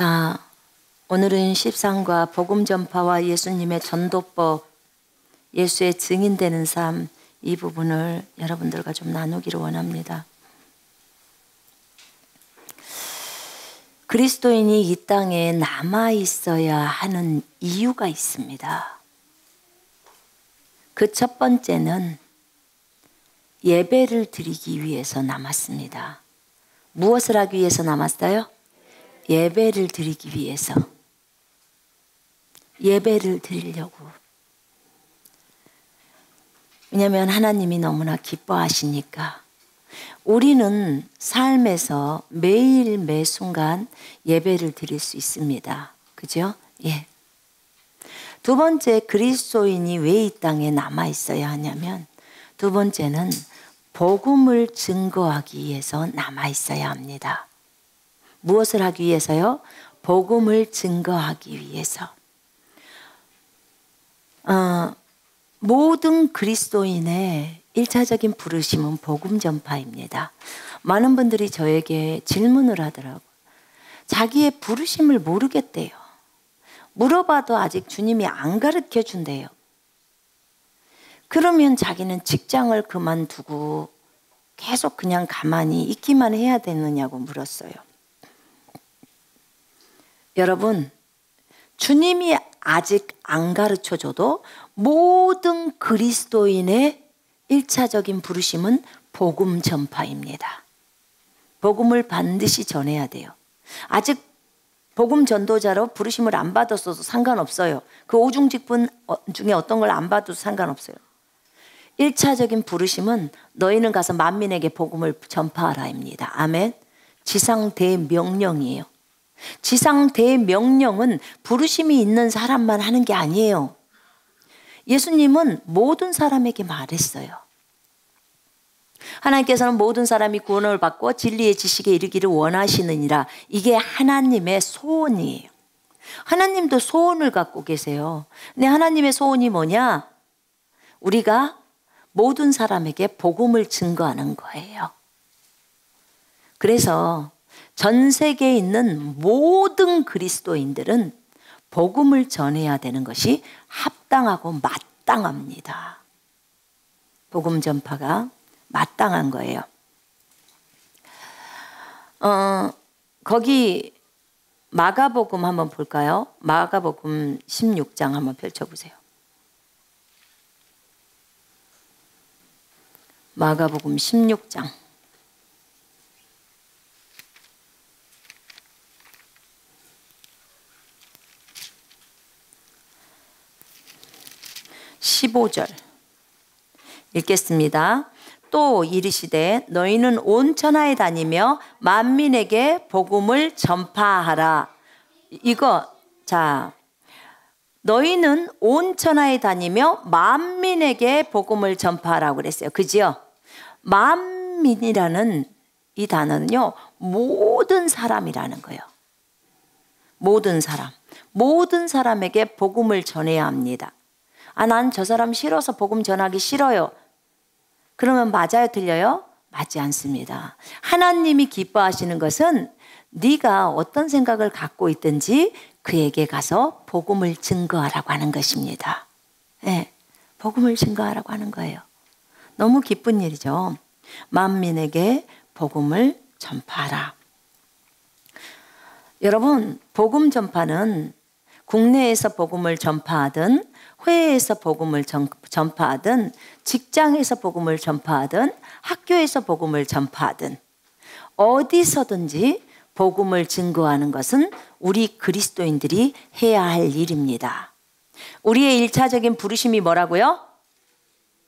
자, 오늘은 십상과 복음 전파와 예수님의 전도법, 예수의 증인되는 삶, 이 부분을 여러분들과 좀 나누기를 원합니다. 그리스도인이 이 땅에 남아 있어야 하는 이유가 있습니다. 그 첫 번째는 예배를 드리기 위해서 남았습니다. 무엇을 하기 위해서 남았어요? 예배를 드리기 위해서. 예배를 드리려고. 왜냐하면 하나님이 너무나 기뻐하시니까. 우리는 삶에서 매일 매 순간 예배를 드릴 수 있습니다. 그죠? 예. 두 번째, 그리스도인이 왜 이 땅에 남아 있어야 하냐면, 두 번째는 복음을 증거하기 위해서 남아 있어야 합니다. 무엇을 하기 위해서요? 복음을 증거하기 위해서. 어, 모든 그리스도인의 일차적인 부르심은 복음 전파입니다. 많은 분들이 저에게 질문을 하더라고요. 자기의 부르심을 모르겠대요. 물어봐도 아직 주님이 안 가르쳐 준대요. 그러면 자기는 직장을 그만두고 계속 그냥 가만히 있기만 해야 되느냐고 물었어요. 여러분, 주님이 아직 안 가르쳐 줘도 모든 그리스도인의 일차적인 부르심은 복음 전파입니다. 복음을 반드시 전해야 돼요. 아직 복음 전도자로 부르심을 안 받았어도 상관없어요. 그 오중직분 중에 어떤 걸 안 받아도 상관없어요. 1차적인 부르심은 너희는 가서 만민에게 복음을 전파하라입니다. 아멘. 지상 대명령이에요. 지상 대명령은 부르심이 있는 사람만 하는 게 아니에요. 예수님은 모든 사람에게 말했어요. 하나님께서는 모든 사람이 구원을 받고 진리의 지식에 이르기를 원하시느니라. 이게 하나님의 소원이에요. 하나님도 소원을 갖고 계세요. 근데 하나님의 소원이 뭐냐? 우리가 모든 사람에게 복음을 증거하는 거예요. 그래서 전 세계에 있는 모든 그리스도인들은 복음을 전해야 되는 것이 합당하고 마땅합니다. 복음 전파가 마땅한 거예요. 어, 거기 마가복음 한번 볼까요? 마가복음 16장 한번 펼쳐보세요. 마가복음 16장. 15절 읽겠습니다. 또 이르시되 너희는 온 천하에 다니며 만민에게 복음을 전파하라. 이거 자 너희는 온 천하에 다니며 만민에게 복음을 전파하라고 그랬어요. 그지요? 만민이라는 이 단어는요. 모든 사람이라는 거예요. 모든 사람. 모든 사람에게 복음을 전해야 합니다. 아, 난 저 사람 싫어서 복음 전하기 싫어요. 그러면 맞아요, 틀려요? 맞지 않습니다. 하나님이 기뻐하시는 것은 네가 어떤 생각을 갖고 있든지 그에게 가서 복음을 증거하라고 하는 것입니다. 네, 복음을 증거하라고 하는 거예요. 너무 기쁜 일이죠. 만민에게 복음을 전파하라. 여러분, 복음 전파는 국내에서 복음을 전파하든 회에서 복음을 전파하든 직장에서 복음을 전파하든 학교에서 복음을 전파하든 어디서든지 복음을 증거하는 것은 우리 그리스도인들이 해야 할 일입니다. 우리의 일차적인 부르심이 뭐라고요?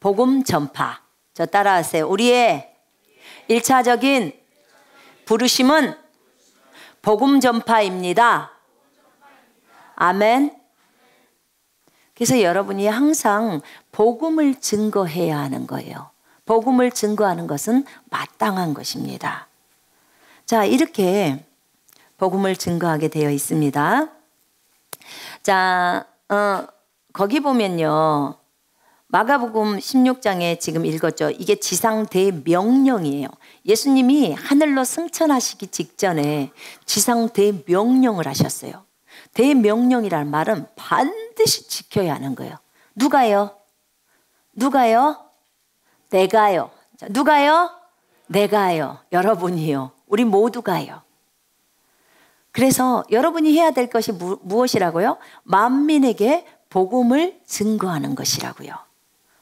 복음 전파. 저 따라하세요. 우리의 일차적인 부르심은 복음 전파입니다. 아멘. 그래서 여러분이 항상 복음을 증거해야 하는 거예요. 복음을 증거하는 것은 마땅한 것입니다. 자, 이렇게 복음을 증거하게 되어 있습니다. 자, 어, 거기 보면요. 마가복음 16장에 지금 읽었죠. 이게 지상 대명령이에요. 예수님이 하늘로 승천하시기 직전에 지상 대명령을 하셨어요. 대명령이란 말은 반드시 지켜야 하는 거예요. 누가요? 누가요? 내가요. 누가요? 내가요. 여러분이요. 우리 모두가요. 그래서 여러분이 해야 될 것이 무, 무엇이라고요? 만민에게 복음을 증거하는 것이라고요.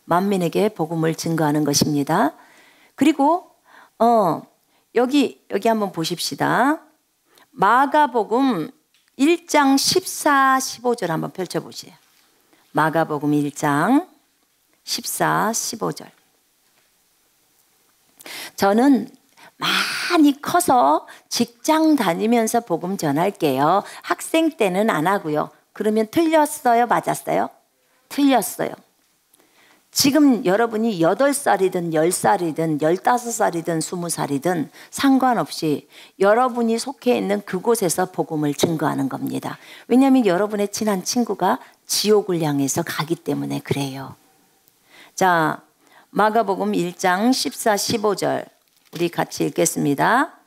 만민에게 복음을 증거하는 것입니다. 그리고 어 여기 여기 한번 보십시다. 마가복음 1장 14, 15절 한번 펼쳐 보세요. 마가복음 1장 14, 15절. 저는 많이 커서 직장 다니면서 복음 전할게요. 학생 때는 안 하고요. 그러면 틀렸어요? 맞았어요? 틀렸어요. 지금 여러분이 8살이든 10살이든 15살이든 20살이든 상관없이 여러분이 속해 있는 그곳에서 복음을 증거하는 겁니다. 왜냐하면 여러분의 친한 친구가 지옥을 향해서 가기 때문에 그래요. 자, 마가복음 1장 14, 15절 우리 같이 읽겠습니다.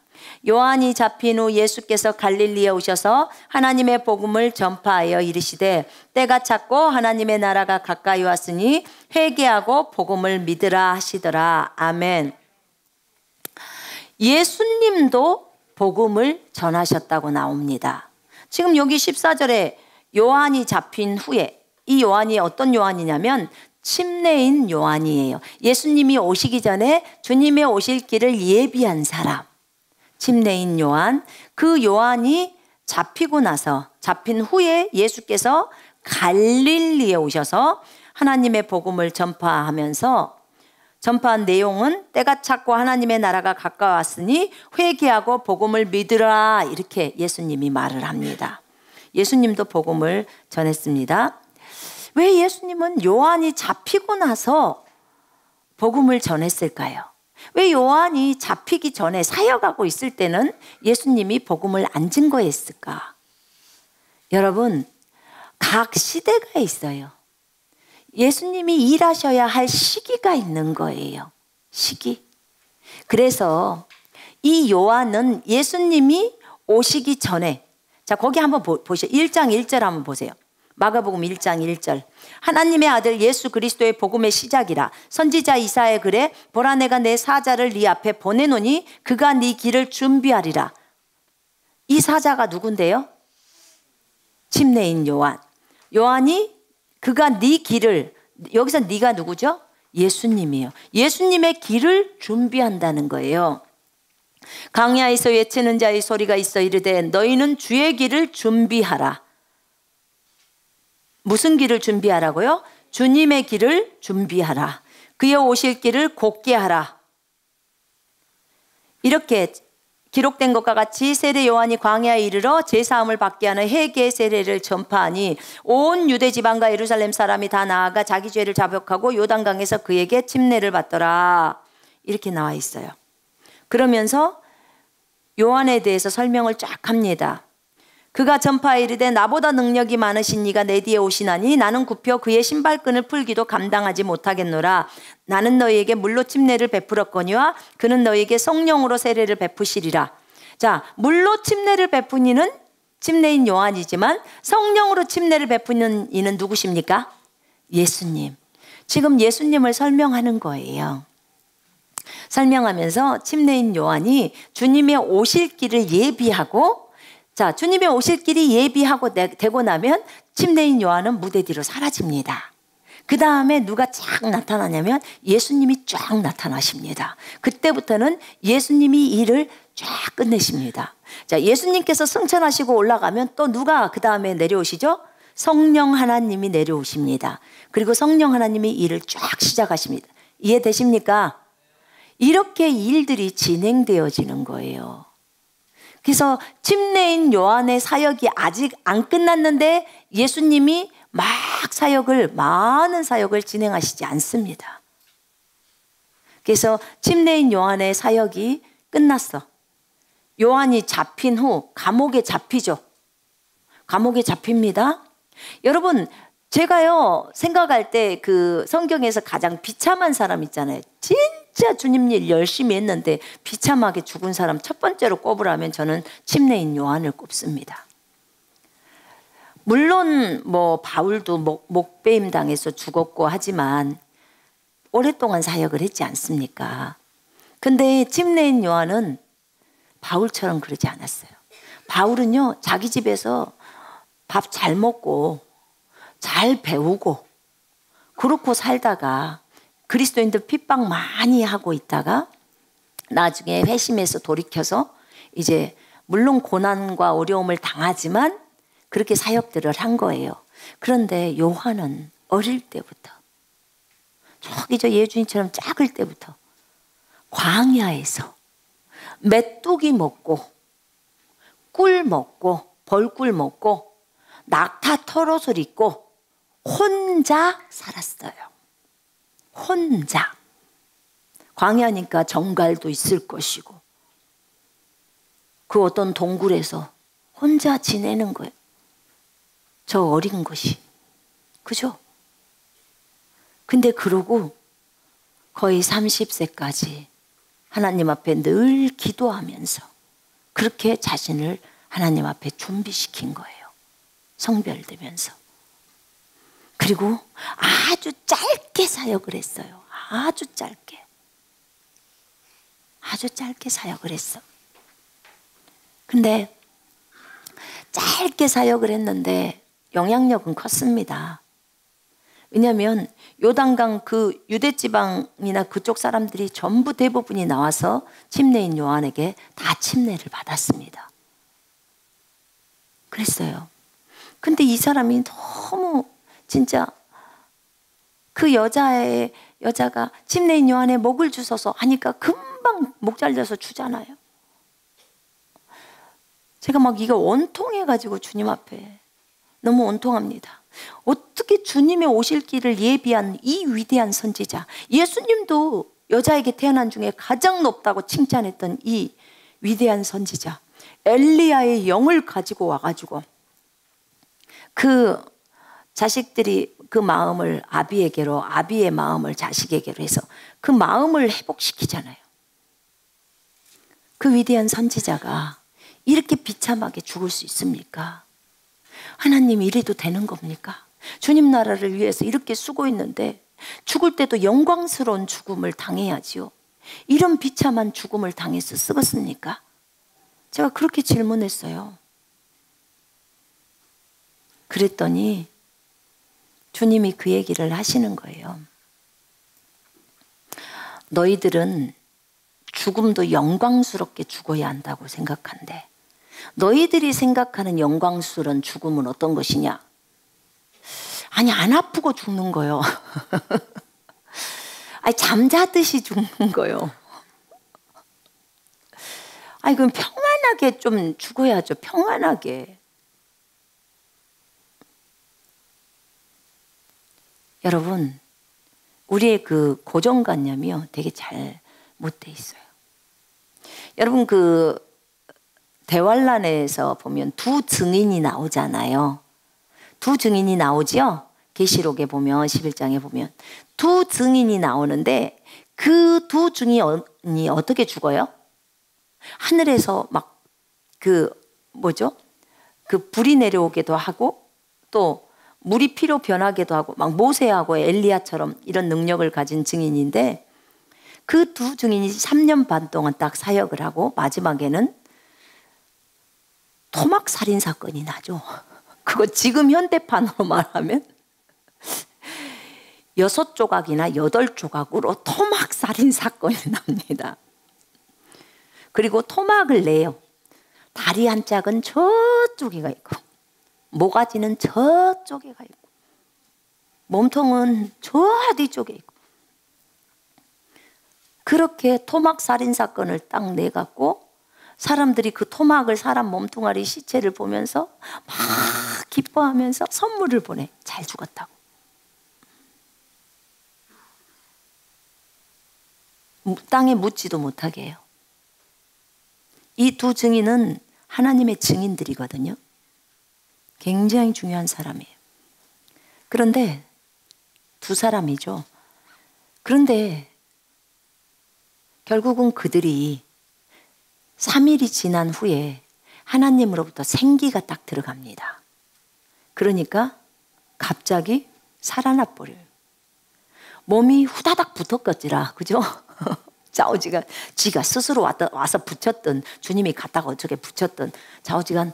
요한이 잡힌 후 예수께서 갈릴리에 오셔서 하나님의 복음을 전파하여 이르시되 때가 찼고 하나님의 나라가 가까이 왔으니 회개하고 복음을 믿으라 하시더라. 아멘. 예수님도 복음을 전하셨다고 나옵니다. 지금 여기 14절에 요한이 잡힌 후에 이 요한이 어떤 요한이냐면 침례인 요한이에요. 예수님이 오시기 전에 주님의 오실 길을 예비한 사람. 침례인 요한. 그 요한이 잡히고 나서 잡힌 후에 예수께서 갈릴리에 오셔서 하나님의 복음을 전파하면서 전파한 내용은 때가 찼고 하나님의 나라가 가까웠으니 회개하고 복음을 믿으라 이렇게 예수님이 말을 합니다. 예수님도 복음을 전했습니다. 왜 예수님은 요한이 잡히고 나서 복음을 전했을까요? 왜 요한이 잡히기 전에 사역하고 있을 때는 예수님이 복음을 안 증거했을까? 여러분, 각 시대가 있어요. 예수님이 일하셔야 할 시기가 있는 거예요. 시기. 그래서 이 요한은 예수님이 오시기 전에 자, 거기 한번 보시죠. 1장 1절 한번 보세요. 마가복음 1장 1절 하나님의 아들 예수 그리스도의 복음의 시작이라 선지자 이사의 글에 보라 내가 내 사자를 네 앞에 보내노니 그가 네 길을 준비하리라 이 사자가 누군데요? 침례인 요한 요한이 그가 네 길을 여기서 네가 누구죠? 예수님이에요 예수님의 길을 준비한다는 거예요 강야에서 외치는 자의 소리가 있어 이르되 너희는 주의 길을 준비하라 무슨 길을 준비하라고요? 주님의 길을 준비하라. 그의 오실 길을 곧게 하라. 이렇게 기록된 것과 같이 세례 요한이 광야에 이르러 제사함을 받게 하는 회개 세례를 전파하니 온 유대 지방과 예루살렘 사람이 다 나아가 자기 죄를 자백하고 요단강에서 그에게 침례를 받더라. 이렇게 나와 있어요. 그러면서 요한에 대해서 설명을 쫙 합니다. 그가 전파에 이르되 나보다 능력이 많으신 이가 내 뒤에 오시나니 나는 굽혀 그의 신발끈을 풀기도 감당하지 못하겠노라. 나는 너희에게 물로 침례를 베풀었거니와 그는 너희에게 성령으로 세례를 베푸시리라. 자, 물로 침례를 베푼 이는 침례인 요한이지만 성령으로 침례를 베푸는 이는 누구십니까? 예수님. 지금 예수님을 설명하는 거예요. 설명하면서 침례인 요한이 주님의 오실 길을 예비하고 자, 주님의 오실 길이 예비하고 되고 나면 침례인 요한은 무대 뒤로 사라집니다. 그 다음에 누가 쫙 나타나냐면 예수님이 쫙 나타나십니다. 그때부터는 예수님이 일을 쫙 끝내십니다. 자, 예수님께서 승천하시고 올라가면 또 누가 그 다음에 내려오시죠? 성령 하나님이 내려오십니다. 그리고 성령 하나님이 일을 쫙 시작하십니다. 이해되십니까? 이렇게 일들이 진행되어지는 거예요. 그래서 침례인 요한의 사역이 아직 안 끝났는데 예수님이 막 사역을 많은 사역을 진행하시지 않습니다. 그래서 침례인 요한의 사역이 끝났어. 요한이 잡힌 후 감옥에 잡히죠. 감옥에 잡힙니다. 여러분 제가요 생각할 때 그 성경에서 가장 비참한 사람 있잖아요. 진 짜 주님 일 열심히 했는데 비참하게 죽은 사람 첫 번째로 꼽으라면 저는 침례인 요한을 꼽습니다. 물론 뭐 바울도 목, 목배임 당해서 죽었고 하지만 오랫동안 사역을 했지 않습니까? 근데 침례인 요한은 바울처럼 그러지 않았어요. 바울은요 자기 집에서 밥 잘 먹고 잘 배우고 그렇고 살다가 그리스도인들 핍박 많이 하고 있다가 나중에 회심해서 돌이켜서 이제 물론 고난과 어려움을 당하지만 그렇게 사역들을 한 거예요. 그런데 요한은 어릴 때부터 저기 저 예주인처럼 작을 때부터 광야에서 메뚜기 먹고 꿀 먹고 벌꿀 먹고 낙타 털옷을 입고 혼자 살았어요. 혼자. 광야니까 정갈도 있을 것이고 그 어떤 동굴에서 혼자 지내는 거예요. 저 어린 것이. 그죠? 근데 그러고 거의 30세까지 하나님 앞에 늘 기도하면서 그렇게 자신을 하나님 앞에 준비시킨 거예요. 성별되면서. 그리고 아주 짧게 사역을 했어요. 아주 짧게. 아주 짧게 사역을 했어. 근데 짧게 사역을 했는데 영향력은 컸습니다. 왜냐하면 요단강 그 유대 지방이나 그쪽 사람들이 전부 대부분이 나와서 침례인 요한에게 다 침례를 받았습니다. 그랬어요. 근데 이 사람이 너무 진짜 그 여자의 여자가 침례인 요한의 목을 주워서 하니까 금방 목 잘려서 주잖아요. 제가 막 이거 원통해 가지고 주님 앞에 너무 원통합니다. 어떻게 주님의 오실 길을 예비한 이 위대한 선지자 예수님도 여자에게 태어난 중에 가장 높다고 칭찬했던 이 위대한 선지자 엘리야의 영을 가지고 와가지고 그 자식들이 그 마음을 아비에게로 아비의 마음을 자식에게로 해서 그 마음을 회복시키잖아요. 그 위대한 선지자가 이렇게 비참하게 죽을 수 있습니까? 하나님 이래도 되는 겁니까? 주님 나라를 위해서 이렇게 수고했는데 죽을 때도 영광스러운 죽음을 당해야지요. 이런 비참한 죽음을 당해서 쓰겠습니까? 제가 그렇게 질문했어요. 그랬더니 주님이 그 얘기를 하시는 거예요. 너희들은 죽음도 영광스럽게 죽어야 한다고 생각한대. 너희들이 생각하는 영광스러운 죽음은 어떤 것이냐? 아니, 안 아프고 죽는 거요. 아니, 잠자듯이 죽는 거요. 아니, 그럼 평안하게 좀 죽어야죠. 평안하게. 여러분, 우리의 그 고정관념이요. 되게 잘 못 돼 있어요. 여러분, 그 대환란에서 보면 두 증인이 나오잖아요. 두 증인이 나오지요. 계시록에 보면 11장에 보면 두 증인이 나오는데 그 두 증인이 어떻게 죽어요? 하늘에서 막 그 뭐죠? 그 불이 내려오기도 하고 또 물이 피로 변하기도 하고 막 모세하고 엘리야처럼 이런 능력을 가진 증인인데 그 두 증인이 3년 반 동안 딱 사역을 하고 마지막에는 토막 살인 사건이 나죠. 그거 지금 현대판으로 말하면 여섯 조각이나 여덟 조각으로 토막 살인 사건이 납니다. 그리고 토막을 내요. 다리 한 짝은 저쪽에 가 있고 모가지는 저쪽에 가 있고 몸통은 저 뒤쪽에 있고 그렇게 토막 살인 사건을 딱 내갖고 사람들이 그 토막을 사람 몸통아리 시체를 보면서 막 기뻐하면서 선물을 보내 잘 죽었다고 땅에 묻지도 못하게 해요. 이 두 증인은 하나님의 증인들이거든요. 굉장히 중요한 사람이에요. 그런데 두 사람이죠. 그런데 결국은 그들이 3일이 지난 후에 하나님으로부터 생기가 딱 들어갑니다. 그러니까 갑자기 살아나 버려요. 몸이 후다닥 붙었겠지라, 그죠? 좌우지간 지가 스스로 왔다, 와서 붙였던 주님이 갔다가 어떻게 붙였던 좌우지간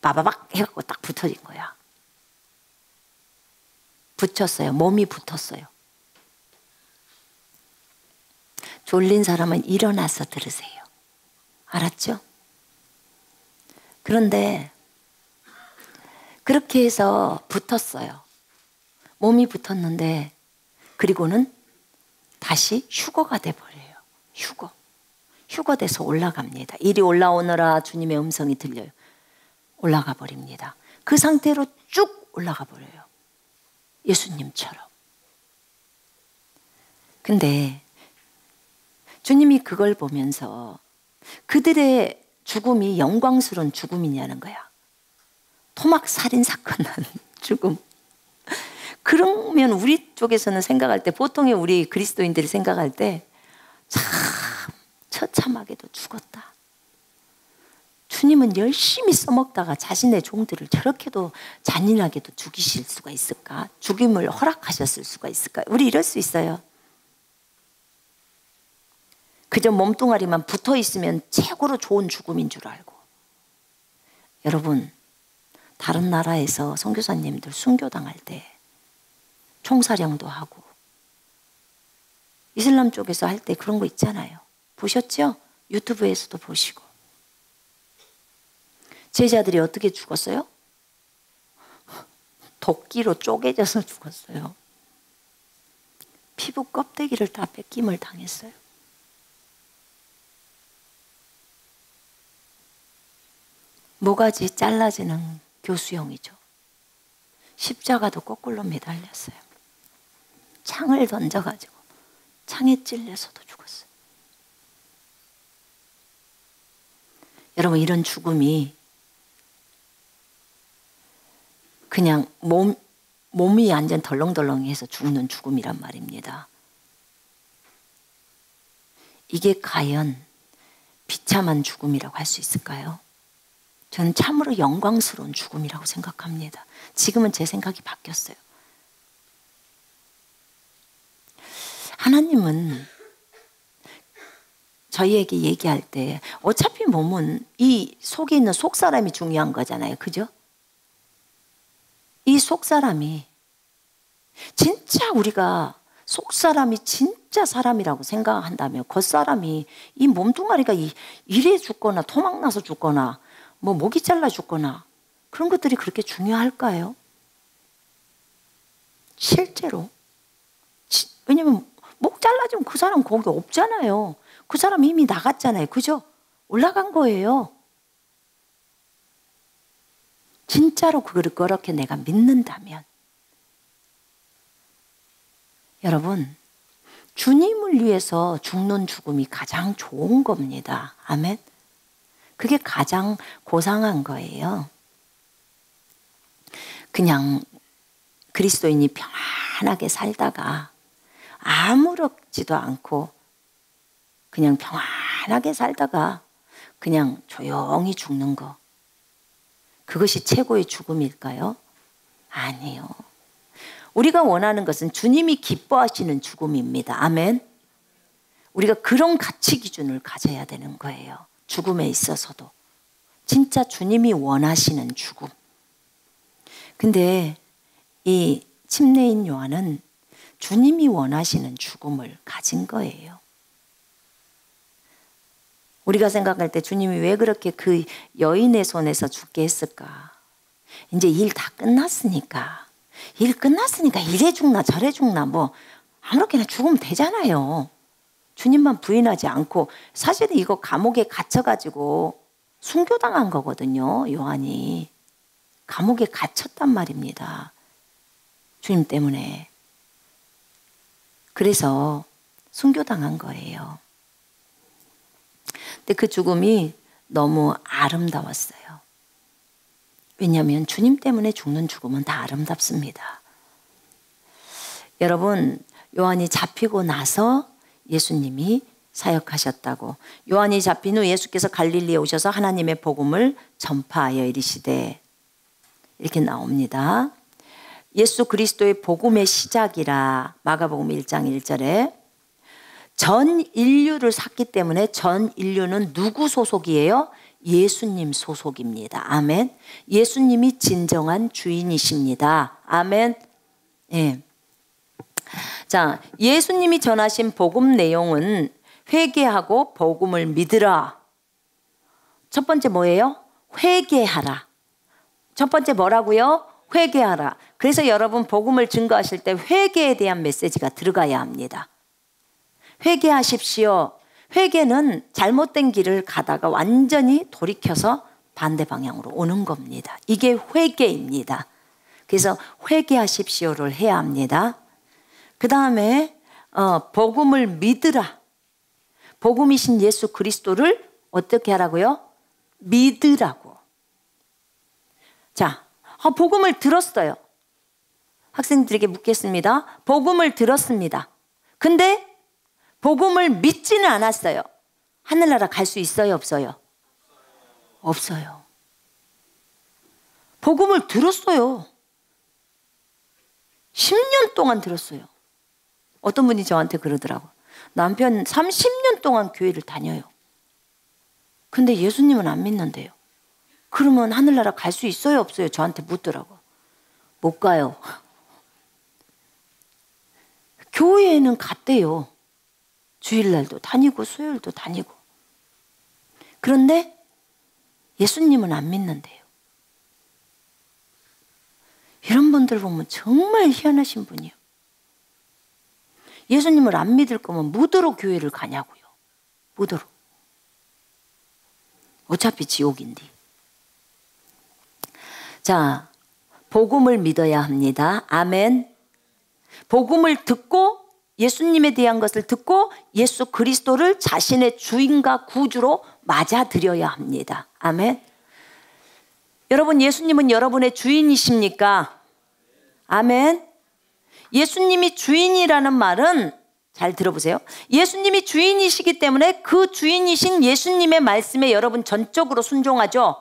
바바박 해갖고 딱 붙어진 거야. 붙였어요. 몸이 붙었어요. 졸린 사람은 일어나서 들으세요. 알았죠? 그런데 그렇게 해서 붙었어요. 몸이 붙었는데 그리고는 다시 휴거가 돼 버려요. 휴거. 휴거돼서 올라갑니다. 이리 올라오너라 주님의 음성이 들려요. 올라가 버립니다. 그 상태로 쭉 올라가 버려요. 예수님처럼. 근데 주님이 그걸 보면서 그들의 죽음이 영광스러운 죽음이냐는 거야. 토막 살인 사건 난 죽음. 그러면 우리 쪽에서는 생각할 때 보통의 우리 그리스도인들이 생각할 때 참 처참하게도 죽었다. 주님은 열심히 써먹다가 자신의 종들을 저렇게도 잔인하게도 죽이실 수가 있을까? 죽임을 허락하셨을 수가 있을까? 우리 이럴 수 있어요. 그저 몸뚱아리만 붙어 있으면 최고로 좋은 죽음인 줄 알고. 여러분, 다른 나라에서 선교사님들 순교당할 때 총사령도 하고 이슬람 쪽에서 할 때 그런 거 있잖아요. 보셨죠? 유튜브에서도 보시고. 제자들이 어떻게 죽었어요? 도끼로 쪼개져서 죽었어요. 피부 껍데기를 다 뺏김을 당했어요. 모가지 잘라지는 교수형이죠. 십자가도 거꾸로 매달렸어요. 창을 던져가지고 창에 찔려서도 죽었어요. 여러분 이런 죽음이 그냥 몸 몸이 완전 덜렁덜렁해서 죽는 죽음이란 말입니다. 이게 과연 비참한 죽음이라고 할 수 있을까요? 저는 참으로 영광스러운 죽음이라고 생각합니다. 지금은 제 생각이 바뀌었어요. 하나님은 저희에게 얘기할 때 어차피 몸은 이 속에 있는 속 사람이 중요한 거잖아요. 그죠? 이 속 사람이 진짜 우리가 속 사람이 진짜 사람이라고 생각한다면 겉 사람이 이 몸뚱아리가 이래 죽거나 토막 나서 죽거나 뭐 목이 잘라 죽거나 그런 것들이 그렇게 중요할까요? 실제로 왜냐면 목 잘라지면 그 사람 거기 없잖아요. 그 사람 이미 나갔잖아요. 그죠? 올라간 거예요. 진짜로 그거를 그렇게 내가 믿는다면 여러분 주님을 위해서 죽는 죽음이 가장 좋은 겁니다. 아멘. 그게 가장 고상한 거예요. 그냥 그리스도인이 편안하게 살다가 아무렇지도 않고 그냥 평안하게 살다가 그냥 조용히 죽는 거. 그것이 최고의 죽음일까요? 아니요. 우리가 원하는 것은 주님이 기뻐하시는 죽음입니다. 아멘. 우리가 그런 가치 기준을 가져야 되는 거예요. 죽음에 있어서도. 진짜 주님이 원하시는 죽음. 근데 이 침례인 요한은 주님이 원하시는 죽음을 가진 거예요. 우리가 생각할 때 주님이 왜 그렇게 그 여인의 손에서 죽게 했을까? 이제 일 다 끝났으니까. 일 끝났으니까 이래 죽나 저래 죽나 뭐 아무렇게나 죽으면 되잖아요. 주님만 부인하지 않고 사실은 이거 감옥에 갇혀가지고 순교당한 거거든요. 요한이. 감옥에 갇혔단 말입니다. 주님 때문에. 그래서 순교당한 거예요. 근데 그 죽음이 너무 아름다웠어요. 왜냐하면 주님 때문에 죽는 죽음은 다 아름답습니다. 여러분 요한이 잡히고 나서 예수님이 사역하셨다고 요한이 잡힌 후 예수께서 갈릴리에 오셔서 하나님의 복음을 전파하여 이르시되 이렇게 나옵니다. 예수 그리스도의 복음의 시작이라 마가복음 1장 1절에 전 인류를 샀기 때문에 전 인류는 누구 소속이에요? 예수님 소속입니다. 아멘. 예수님이 진정한 주인이십니다. 아멘. 예. 자, 예수님이 전하신 복음 내용은 회개하고 복음을 믿으라. 첫 번째 뭐예요? 회개하라. 첫 번째 뭐라고요? 회개하라. 그래서 여러분 복음을 증거하실 때 회개에 대한 메시지가 들어가야 합니다. 회개하십시오. 회개는 잘못된 길을 가다가 완전히 돌이켜서 반대 방향으로 오는 겁니다. 이게 회개입니다. 그래서 회개하십시오를 해야 합니다. 그 다음에 어, 복음을 믿으라. 복음이신 예수 그리스도를 어떻게 하라고요? 믿으라고. 자, 어, 복음을 들었어요. 학생들에게 묻겠습니다. 복음을 들었습니다. 근데 복음을 믿지는 않았어요. 하늘나라 갈 수 있어요, 없어요? 없어요. 복음을 들었어요. 10년 동안 들었어요. 어떤 분이 저한테 그러더라고. 남편 30년 동안 교회를 다녀요. 근데 예수님은 안 믿는데요. 그러면 하늘나라 갈 수 있어요, 없어요? 저한테 묻더라고. 못 가요. 교회에는 갔대요. 주일날도 다니고 수요일도 다니고. 그런데 예수님은 안 믿는데요. 이런 분들 보면 정말 희한하신 분이요. 예수님을 안 믿을 거면 무도로 교회를 가냐고요. 무도로. 어차피 지옥인데. 자, 복음을 믿어야 합니다. 아멘. 복음을 듣고 예수님에 대한 것을 듣고 예수 그리스도를 자신의 주인과 구주로 맞아들여야 합니다. 아멘. 여러분, 예수님은 여러분의 주인이십니까? 아멘. 예수님이 주인이라는 말은 잘 들어보세요. 예수님이 주인이시기 때문에 그 주인이신 예수님의 말씀에 여러분 전적으로 순종하죠.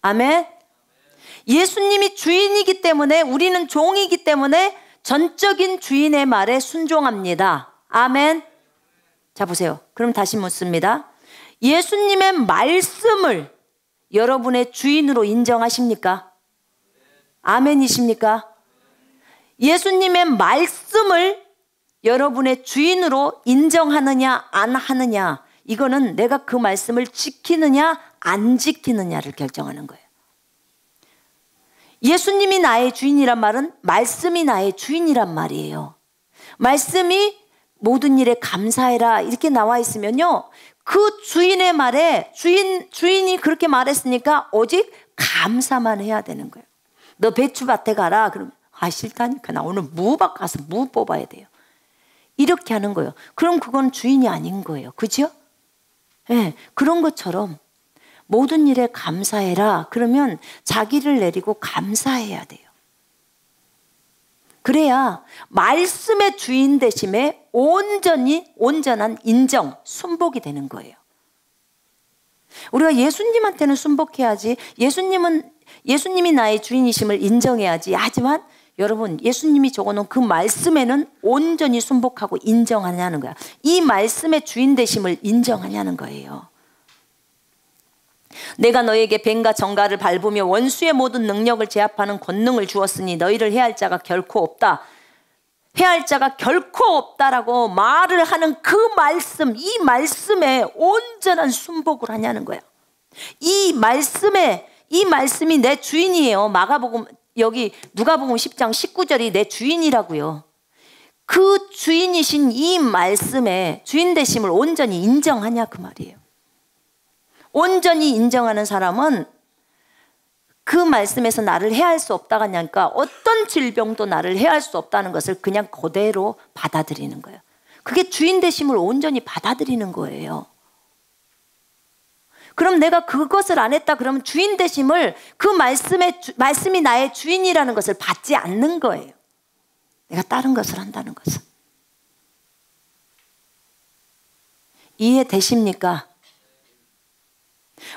아멘. 예수님이 주인이기 때문에 우리는 종이기 때문에 전적인 주인의 말에 순종합니다. 아멘. 자, 보세요. 그럼 다시 묻습니다. 예수님의 말씀을 여러분의 주인으로 인정하십니까? 아멘이십니까? 예수님의 말씀을 여러분의 주인으로 인정하느냐, 안 하느냐, 이거는 내가 그 말씀을 지키느냐, 안 지키느냐를 결정하는 거예요. 예수님이 나의 주인이란 말은 말씀이 나의 주인이란 말이에요. 말씀이 모든 일에 감사해라 이렇게 나와 있으면요. 그 주인의 말에 주인 주인이 그렇게 말했으니까 오직 감사만 해야 되는 거예요. 너 배추밭에 가라. 그러면 아 싫다니까 나 오늘 무밭 가서 무 뽑아야 돼요. 이렇게 하는 거예요. 그럼 그건 주인이 아닌 거예요. 그죠? 예, 네, 그런 것처럼 모든 일에 감사해라. 그러면 자기를 내리고 감사해야 돼요. 그래야 말씀의 주인 되심에 온전히 온전한 인정, 순복이 되는 거예요. 우리가 예수님한테는 순복해야지 예수님은 예수님이 나의 주인이심을 인정해야지. 하지만 여러분 예수님이 적어놓은 그 말씀에는 온전히 순복하고 인정하냐는 거야. 이 말씀의 주인 되심을 인정하냐는 거예요. 내가 너에게 뱀과 정가를 밟으며 원수의 모든 능력을 제압하는 권능을 주었으니 너희를 해할 자가 결코 없다. 해할 자가 결코 없다라고 말을 하는 그 말씀, 이 말씀에 온전한 순복을 하냐는 거야. 이 말씀에 이 말씀이 내 주인이에요. 마가복음 여기 누가복음 10장 19절이 내 주인이라고요. 그 주인이신 이 말씀에 주인 되심을 온전히 인정하냐 그 말이에요. 온전히 인정하는 사람은 그 말씀에서 나를 해할 수 없다가 아니까 어떤 질병도 나를 해할 수 없다는 것을 그냥 그대로 받아들이는 거예요. 그게 주인 되심을 온전히 받아들이는 거예요. 그럼 내가 그것을 안 했다 그러면 주인 되심을 그 말씀의 말씀이 나의 주인이라는 것을 받지 않는 거예요. 내가 다른 것을 한다는 것은. 이해되십니까?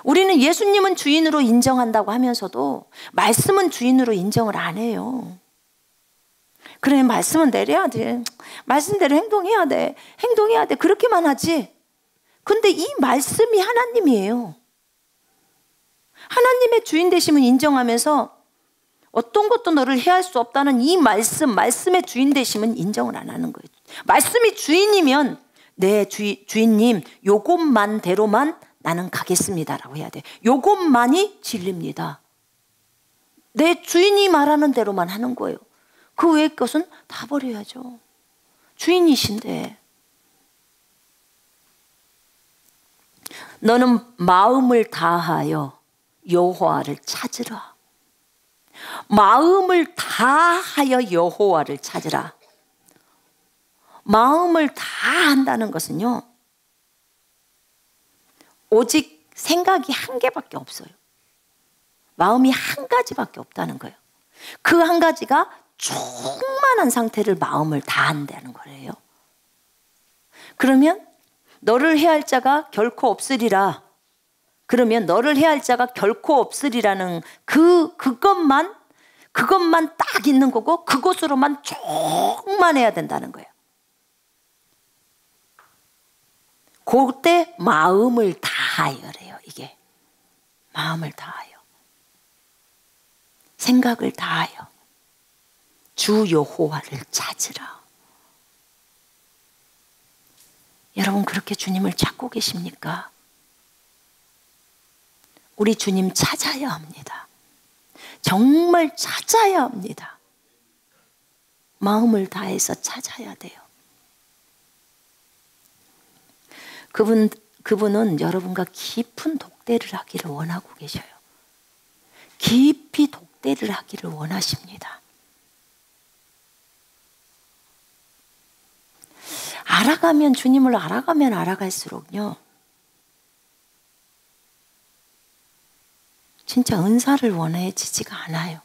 우리는 예수님은 주인으로 인정한다고 하면서도 말씀은 주인으로 인정을 안 해요. 그래, 말씀은 내려야 돼. 말씀대로 행동해야 돼. 행동해야 돼. 그렇게만 하지. 근데 이 말씀이 하나님이에요. 하나님의 주인 되심을 인정하면서 어떤 것도 너를 해할 수 없다는 이 말씀, 말씀의 주인 되심은 인정을 안 하는 거예요. 말씀이 주인이면 네, 주, 주인님, 요것만대로만 나는 가겠습니다라고 해야 돼. 요것만이 진리입니다. 내 주인이 말하는 대로만 하는 거예요. 그 외의 것은 다 버려야죠. 주인이신데. 너는 마음을 다하여 여호와를 찾으라. 마음을 다하여 여호와를 찾으라. 마음을 다 한다는 것은요. 오직 생각이 한 개밖에 없어요. 마음이 한 가지밖에 없다는 거예요. 그 한 가지가 충만한 상태를 마음을 다 한다는 거예요. 그러면 너를 해할 자가 결코 없으리라. 그러면 너를 해할 자가 결코 없으리라는 그 그것만 그것만 딱 있는 거고 그것으로만 충만해야 된다는 거예요. 그때 마음을 다하여래요, 이게. 마음을 다하여. 생각을 다하여. 주 여호와를 찾으라. 여러분 그렇게 주님을 찾고 계십니까? 우리 주님 찾아야 합니다. 정말 찾아야 합니다. 마음을 다해서 찾아야 돼요. 그분, 그분은 여러분과 깊은 독대를 하기를 원하고 계셔요. 깊이 독대를 하기를 원하십니다. 알아가면, 주님을 알아가면 알아갈수록요, 진짜 은사를 원해지지가 않아요.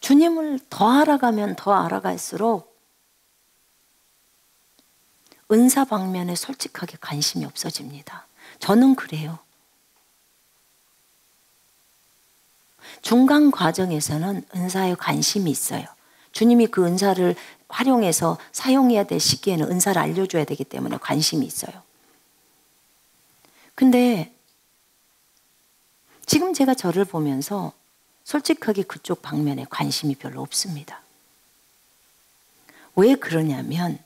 주님을 더 알아가면 더 알아갈수록 은사 방면에 솔직하게 관심이 없어집니다. 저는 그래요. 중간 과정에서는 은사에 관심이 있어요. 주님이 그 은사를 활용해서 사용해야 될 시기에는 은사를 알려줘야 되기 때문에 관심이 있어요. 근데 지금 제가 저를 보면서 솔직하게 그쪽 방면에 관심이 별로 없습니다. 왜 그러냐면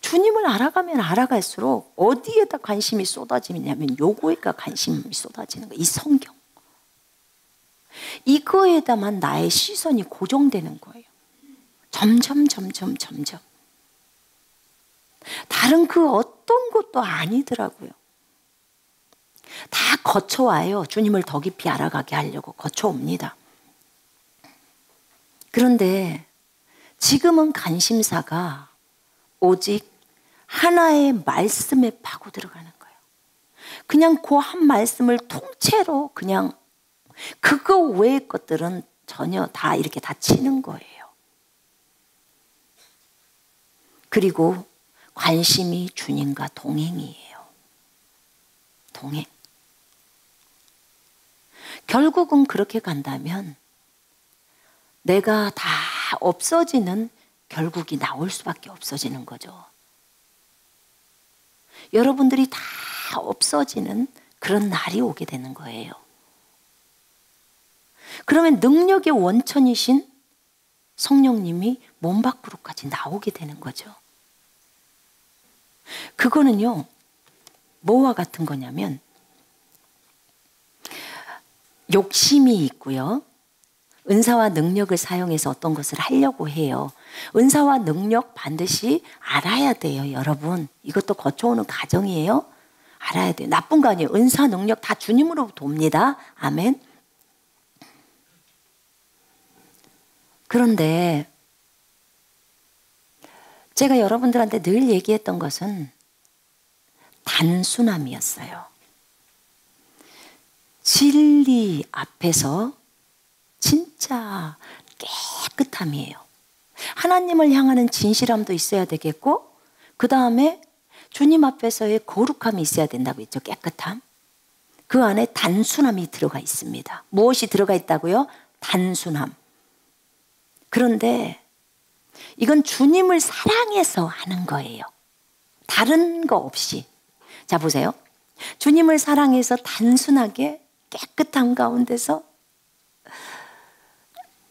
주님을 알아가면 알아갈수록 어디에다 관심이 쏟아지냐면 요거에가 관심이 쏟아지는 거예요. 이 성경. 이거에다만 나의 시선이 고정되는 거예요. 점점, 점점, 점점. 다른 그 어떤 것도 아니더라고요. 다 거쳐와요. 주님을 더 깊이 알아가게 하려고 거쳐옵니다. 그런데 지금은 관심사가 오직 하나의 말씀에 파고 들어가는 거예요. 그냥 그 한 말씀을 통째로 그냥 그거 외의 것들은 전혀 다 이렇게 다 치는 거예요. 그리고 관심이 주님과 동행이에요. 동행. 결국은 그렇게 간다면 내가 다 없어지는 결국이 나올 수밖에 없어지는 거죠. 여러분들이 다 없어지는 그런 날이 오게 되는 거예요. 그러면 능력의 원천이신 성령님이 몸 밖으로까지 나오게 되는 거죠. 그거는요, 뭐와 같은 거냐면, 욕심이 있고요. 은사와 능력을 사용해서 어떤 것을 하려고 해요. 은사와 능력 반드시 알아야 돼요, 여러분. 이것도 거쳐오는 과정이에요. 알아야 돼요. 나쁜 거 아니에요. 은사, 능력 다 주님으로부터 옵니다. 아멘. 그런데 제가 여러분들한테 늘 얘기했던 것은 단순함이었어요. 진리 앞에서 진짜 깨끗함이에요. 하나님을 향하는 진실함도 있어야 되겠고, 그 다음에 주님 앞에서의 거룩함이 있어야 된다고 했죠. 깨끗함. 그 안에 단순함이 들어가 있습니다. 무엇이 들어가 있다고요? 단순함. 그런데 이건 주님을 사랑해서 하는 거예요. 다른 거 없이. 자, 보세요. 주님을 사랑해서 단순하게 깨끗함 가운데서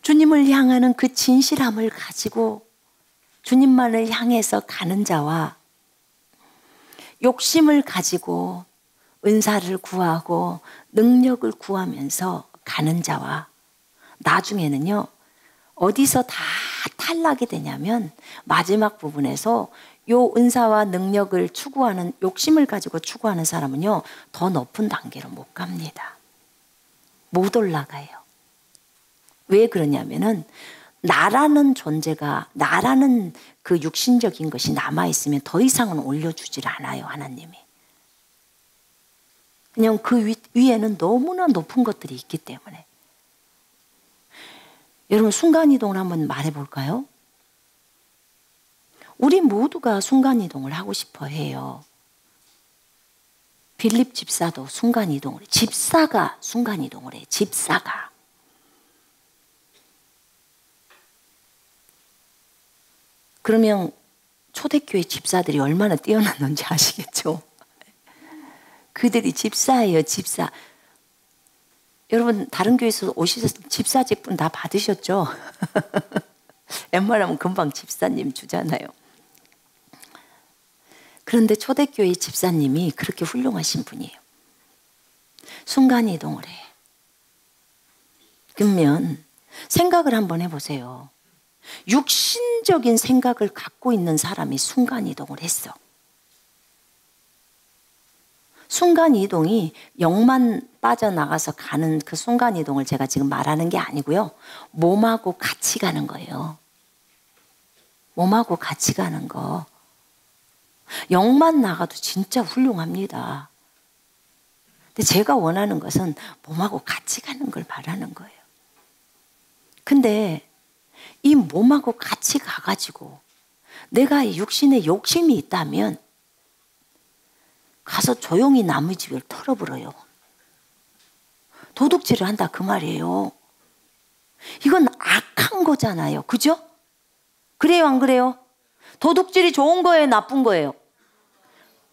주님을 향하는 그 진실함을 가지고 주님만을 향해서 가는 자와 욕심을 가지고 은사를 구하고 능력을 구하면서 가는 자와 나중에는요, 어디서 다 탈락이 되냐면 마지막 부분에서 요 은사와 능력을 추구하는 욕심을 가지고 추구하는 사람은요, 더 높은 단계로 못 갑니다. 못 올라가요. 왜 그러냐면은 나라는 존재가 나라는 그 육신적인 것이 남아 있으면 더 이상은 올려주질 않아요 하나님이. 그냥 그 위, 위에는 너무나 높은 것들이 있기 때문에. 여러분 순간 이동을 한번 말해 볼까요? 우리 모두가 순간 이동을 하고 싶어 해요. 빌립 집사도 순간 이동을 해. 집사가 순간 이동을 해. 집사가. 그러면 초대교회 집사들이 얼마나 뛰어났는지 아시겠죠? 그들이 집사예요, 집사. 여러분, 다른 교회에서 오셔서 집사 직분 다 받으셨죠? 웬만하면 금방 집사님 주잖아요. 그런데 초대교회 집사님이 그렇게 훌륭하신 분이에요. 순간이동을 해. 그러면 생각을 한번 해보세요. 육신적인 생각을 갖고 있는 사람이 순간이동을 했어. 순간이동이 영만 빠져나가서 가는 그 순간이동을 제가 지금 말하는 게 아니고요. 몸하고 같이 가는 거예요. 몸하고 같이 가는 거. 영만 나가도 진짜 훌륭합니다. 근데 제가 원하는 것은 몸하고 같이 가는 걸 바라는 거예요. 근데 이 몸하고 같이 가가지고 내가 육신에 욕심이 있다면 가서 조용히 남의 집을 털어버려요. 도둑질을 한다 그 말이에요. 이건 악한 거잖아요. 그죠? 그래요, 안 그래요? 도둑질이 좋은 거예요, 나쁜 거예요?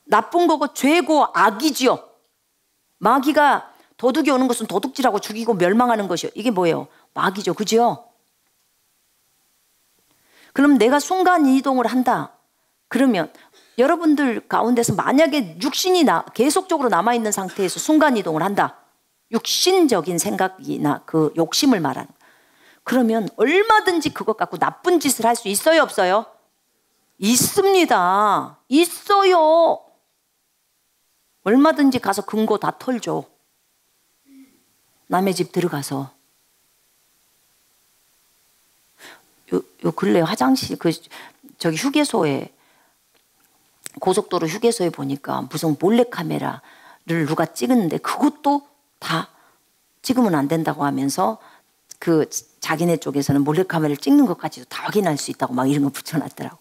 나쁜 거고 죄고 악이지요. 마귀가 도둑이 오는 것은 도둑질하고 죽이고 멸망하는 것이요. 이게 뭐예요? 마귀죠. 그죠? 그럼 내가 순간 이동을 한다. 그러면 여러분들 가운데서 만약에 육신이 나, 계속적으로 남아있는 상태에서 순간 이동을 한다. 육신적인 생각이나 그 욕심을 말하는. 그러면 얼마든지 그것 갖고 나쁜 짓을 할 수 있어요, 없어요? 있습니다. 있어요. 얼마든지 가서 금고 다 털죠. 남의 집 들어가서. 요, 요 근래 화장실, 그, 저기 휴게소에, 고속도로 휴게소에 보니까 무슨 몰래 카메라를 누가 찍었는데 그것도 다 찍으면 안 된다고 하면서 그 자기네 쪽에서는 몰래 카메라를 찍는 것까지도 다 확인할 수 있다고 막 이런 거 붙여놨더라고.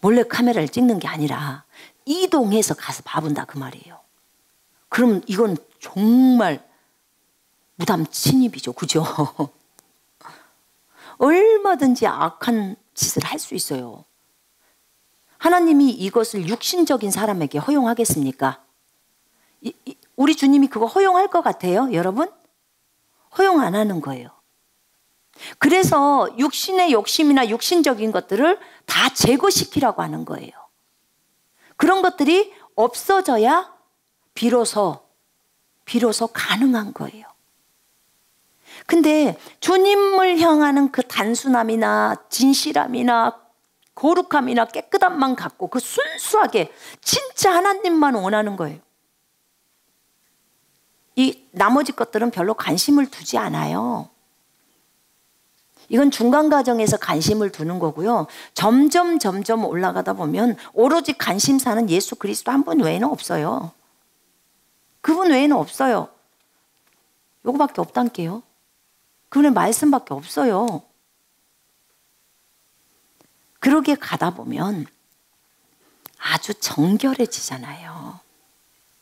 몰래 카메라를 찍는 게 아니라 이동해서 가서 봐본다 그 말이에요. 그럼 이건 정말 무담 침입이죠. 그죠? 얼마든지 악한 짓을 할 수 있어요. 하나님이 이것을 육신적인 사람에게 허용하겠습니까? 이, 이, 우리 주님이 그거 허용할 것 같아요, 여러분? 허용 안 하는 거예요. 그래서 육신의 욕심이나 육신적인 것들을 다 제거시키라고 하는 거예요. 그런 것들이 없어져야 비로소, 비로소 가능한 거예요. 근데 주님을 향하는 그 단순함이나 진실함이나 거룩함이나 깨끗함만 갖고 그 순수하게 진짜 하나님만 원하는 거예요. 이 나머지 것들은 별로 관심을 두지 않아요. 이건 중간 과정에서 관심을 두는 거고요. 점점 점점 올라가다 보면 오로지 관심사는 예수 그리스도 한 분 외에는 없어요. 그분 외에는 없어요. 요거밖에 없단게요. 그분의 말씀밖에 없어요. 그러게 가다 보면 아주 정결해지잖아요.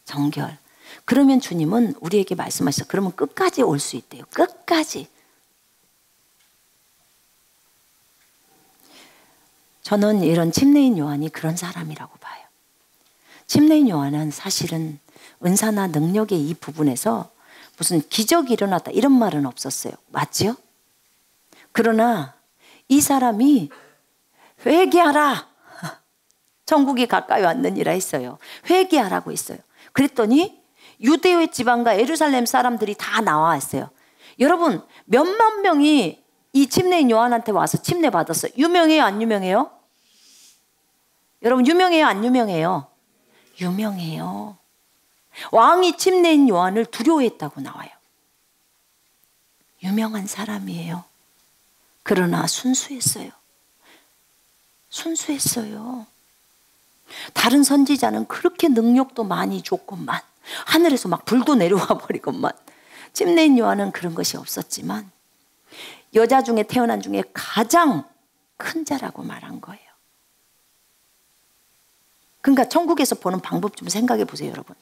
정결. 그러면 주님은 우리에게 말씀하셔. 그러면 끝까지 올 수 있대요. 끝까지. 저는 이런 침례인 요한이 그런 사람이라고 봐요. 침례인 요한은 사실은 은사나 능력의 이 부분에서 무슨 기적이 일어났다 이런 말은 없었어요. 맞죠? 그러나 이 사람이 회개하라. 천국이 가까이 왔느니라 했어요. 회개하라고 했어요. 그랬더니 유대의 지방과 예루살렘 사람들이 다 나와왔어요. 여러분 몇만 명이 이 침례인 요한한테 와서 침례 받았어요. 유명해요, 안 유명해요? 여러분 유명해요, 안 유명해요? 유명해요. 왕이 침례인 요한을 두려워했다고 나와요. 유명한 사람이에요. 그러나 순수했어요. 순수했어요. 다른 선지자는 그렇게 능력도 많이 줬건만 하늘에서 막 불도 내려와 버리건만 찜내인 요한은 그런 것이 없었지만 여자 중에 태어난 중에 가장 큰 자라고 말한 거예요. 그러니까 천국에서 보는 방법 좀 생각해 보세요, 여러분.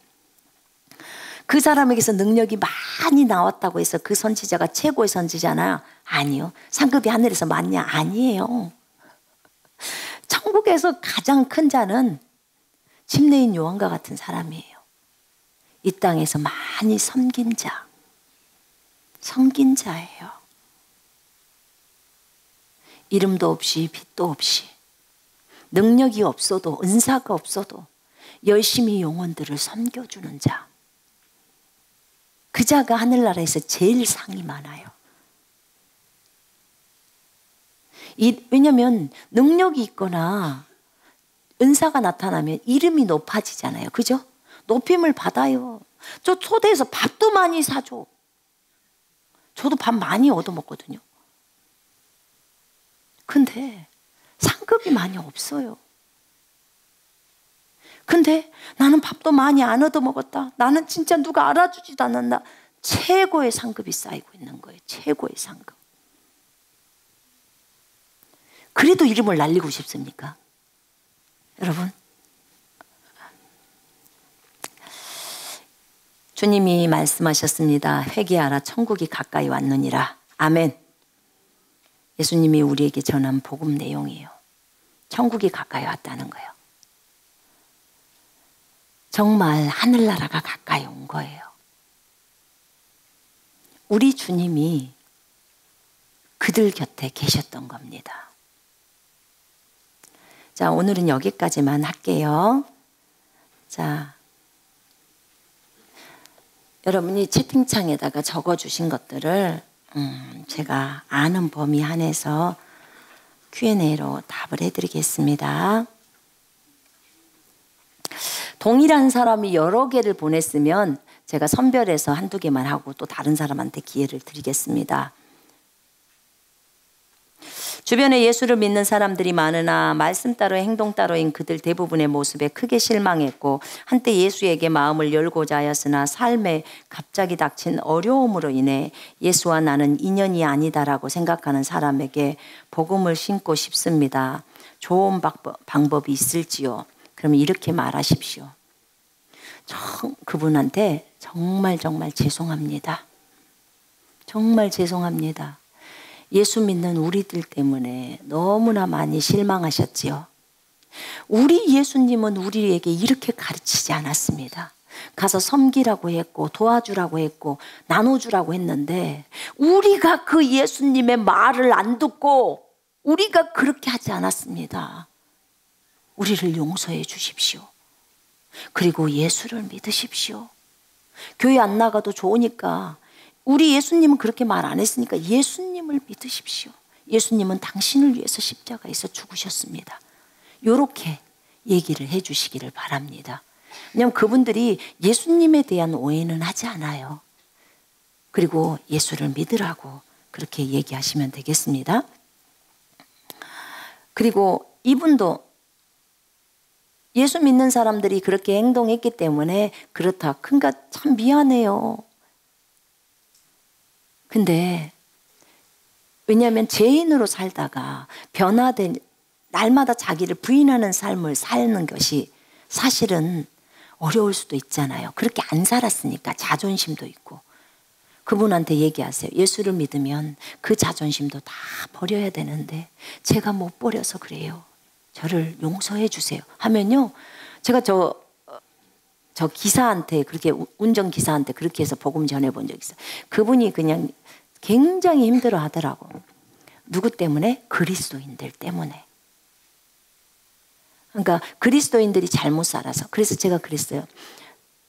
그 사람에게서 능력이 많이 나왔다고 해서 그 선지자가 최고의 선지자나? 아니요. 상급이 하늘에서 많냐? 아니에요. 천국에서 가장 큰 자는 침례인 요한과 같은 사람이에요. 이 땅에서 많이 섬긴 자. 섬긴 자예요. 이름도 없이 빛도 없이 능력이 없어도 은사가 없어도 열심히 영혼들을 섬겨주는 자. 그 자가 하늘나라에서 제일 상이 많아요. 이, 왜냐면 능력이 있거나 은사가 나타나면 이름이 높아지잖아요. 그죠? 높임을 받아요. 저 초대해서 밥도 많이 사줘. 저도 밥 많이 얻어먹거든요. 근데 상급이 많이 없어요. 근데 나는 밥도 많이 안 얻어먹었다. 나는 진짜 누가 알아주지도 않는다. 최고의 상급이 쌓이고 있는 거예요. 최고의 상급. 그래도 이름을 날리고 싶습니까? 여러분. 주님이 말씀하셨습니다. 회개하라 천국이 가까이 왔느니라. 아멘. 예수님이 우리에게 전한 복음 내용이에요. 천국이 가까이 왔다는 거예요. 정말 하늘나라가 가까이 온 거예요. 우리 주님이 그들 곁에 계셨던 겁니다. 자, 오늘은 여기까지만 할게요. 자, 여러분이 채팅창에다가 적어주신 것들을 음, 제가 아는 범위 안에서 Q&A로 답을 해드리겠습니다. 동일한 사람이 여러 개를 보냈으면 제가 선별해서 한두 개만 하고 또 다른 사람한테 기회를 드리겠습니다. 주변에 예수를 믿는 사람들이 많으나 말씀 따로 행동 따로인 그들 대부분의 모습에 크게 실망했고 한때 예수에게 마음을 열고자 하였으나 삶에 갑자기 닥친 어려움으로 인해 예수와 나는 인연이 아니다라고 생각하는 사람에게 복음을 신고 싶습니다. 좋은 방법이 있을지요? 그러면 이렇게 말하십시오. 그분한테 정말 정말 죄송합니다. 정말 죄송합니다. 예수 믿는 우리들 때문에 너무나 많이 실망하셨지요. 우리 예수님은 우리에게 이렇게 가르치지 않았습니다. 가서 섬기라고 했고 도와주라고 했고 나눠주라고 했는데 우리가 그 예수님의 말을 안 듣고 우리가 그렇게 하지 않았습니다. 우리를 용서해 주십시오. 그리고 예수를 믿으십시오. 교회 안 나가도 좋으니까 우리 예수님은 그렇게 말 안 했으니까 예수님을 믿으십시오. 예수님은 당신을 위해서 십자가에서 죽으셨습니다. 이렇게 얘기를 해 주시기를 바랍니다. 왜냐하면 그분들이 예수님에 대한 오해는 하지 않아요. 그리고 예수를 믿으라고 그렇게 얘기하시면 되겠습니다. 그리고 이분도 예수 믿는 사람들이 그렇게 행동했기 때문에 그렇다. 그러니까 참 미안해요. 근데 왜냐하면 죄인으로 살다가 변화된 날마다 자기를 부인하는 삶을 사는 것이 사실은 어려울 수도 있잖아요. 그렇게 안 살았으니까 자존심도 있고. 그분한테 얘기하세요. 예수를 믿으면 그 자존심도 다 버려야 되는데 제가 못 버려서 그래요. 저를 용서해 주세요. 하면요. 제가 저, 저 기사한테 그렇게 운전 기사한테 그렇게 해서 복음 전해 본 적 있어요. 그분이 그냥 굉장히 힘들어 하더라고. 누구 때문에? 그리스도인들 때문에. 그러니까 그리스도인들이 잘못 살아서. 그래서 제가 그랬어요.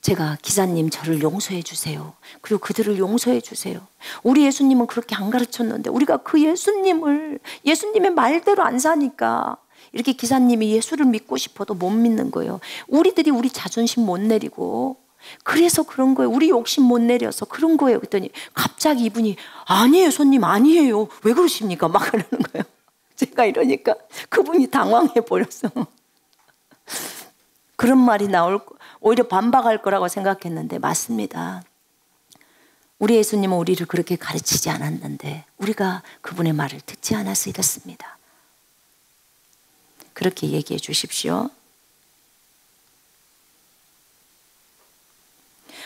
제가 기사님 저를 용서해 주세요. 그리고 그들을 용서해 주세요. 우리 예수님은 그렇게 안 가르쳤는데 우리가 그 예수님을 예수님의 말대로 안 사니까 이렇게 기사님이 예수를 믿고 싶어도 못 믿는 거예요. 우리들이 우리 자존심 못 내리고 그래서 그런 거예요. 우리 욕심 못 내려서 그런 거예요. 그랬더니 갑자기 이분이 아니에요, 손님 아니에요. 왜 그러십니까? 막 그러는 거예요. 제가 이러니까 그분이 당황해 버렸어. 그런 말이 나올 오히려 반박할 거라고 생각했는데 맞습니다. 우리 예수님은 우리를 그렇게 가르치지 않았는데 우리가 그분의 말을 듣지 않아서 이렇습니다. 그렇게 얘기해 주십시오.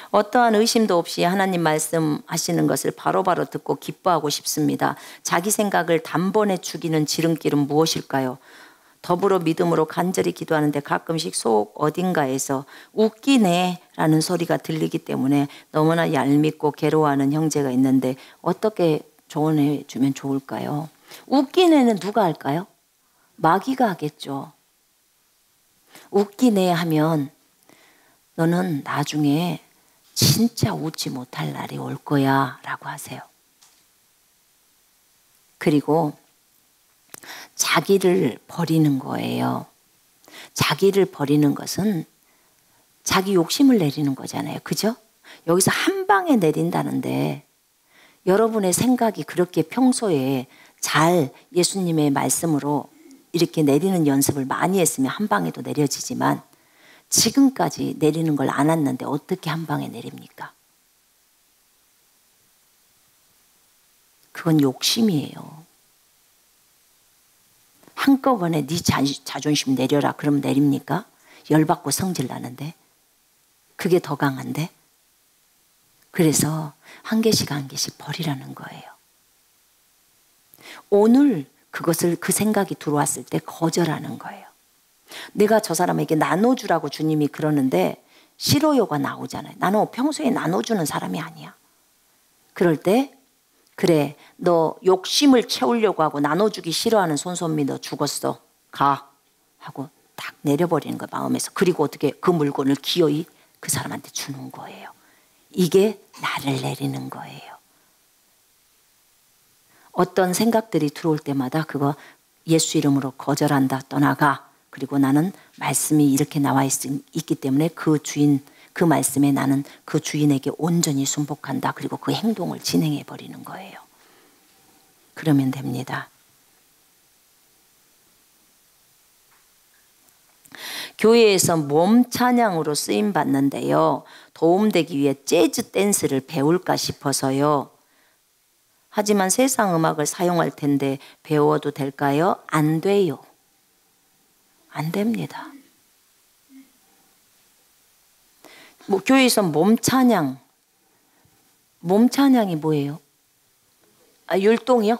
어떠한 의심도 없이 하나님 말씀 하시는 것을 바로바로 바로 듣고 기뻐하고 싶습니다. 자기 생각을 단번에 죽이는 지름길은 무엇일까요? 더불어 믿음으로 간절히 기도하는데 가끔씩 속 어딘가에서 웃기네 라는 소리가 들리기 때문에 너무나 얄밉고 괴로워하는 형제가 있는데 어떻게 조언해 주면 좋을까요? 웃기네는 누가 할까요? 마귀가 하겠죠. 웃기네 하면 너는 나중에 진짜 웃지 못할 날이 올 거야 라고 하세요. 그리고 자기를 버리는 거예요. 자기를 버리는 것은 자기 욕심을 내리는 거잖아요. 그죠? 여기서 한 방에 내린다는데 여러분의 생각이 그렇게 평소에 잘 예수님의 말씀으로 이렇게 내리는 연습을 많이 했으면 한 방에도 내려지지만 지금까지 내리는 걸 안 했는데 어떻게 한 방에 내립니까? 그건 욕심이에요. 한꺼번에 네 자, 자존심 내려라 그럼 내립니까? 열받고 성질 나는데 그게 더 강한데 그래서 한 개씩 한 개씩 버리라는 거예요. 오늘 그것을 그 생각이 들어왔을 때 거절하는 거예요. 내가 저 사람에게 나눠주라고 주님이 그러는데 싫어요가 나오잖아요. 나는 평소에 나눠주는 사람이 아니야. 그럴 때 그래 너 욕심을 채우려고 하고 나눠주기 싫어하는 손선미 너 죽었어 가 하고 딱 내려버리는 거 마음에서 그리고 어떻게 그 물건을 기어이 그 사람한테 주는 거예요. 이게 나를 내리는 거예요. 어떤 생각들이 들어올 때마다 그거 예수 이름으로 거절한다 떠나가 그리고 나는 말씀이 이렇게 나와 있, 기 때문에 그 주인 그 말씀에 나는 그 주인에게 온전히 순복한다. 그리고 그 행동을 진행해 버리는 거예요. 그러면 됩니다. 교회에서 몸 찬양으로 쓰임 받는데요. 도움되기 위해 재즈 댄스를 배울까 싶어서요. 하지만 세상 음악을 사용할 텐데 배워도 될까요? 안 돼요. 안 됩니다. 뭐 교회에서 몸 찬양, 몸 찬양이 뭐예요? 아, 율동이요?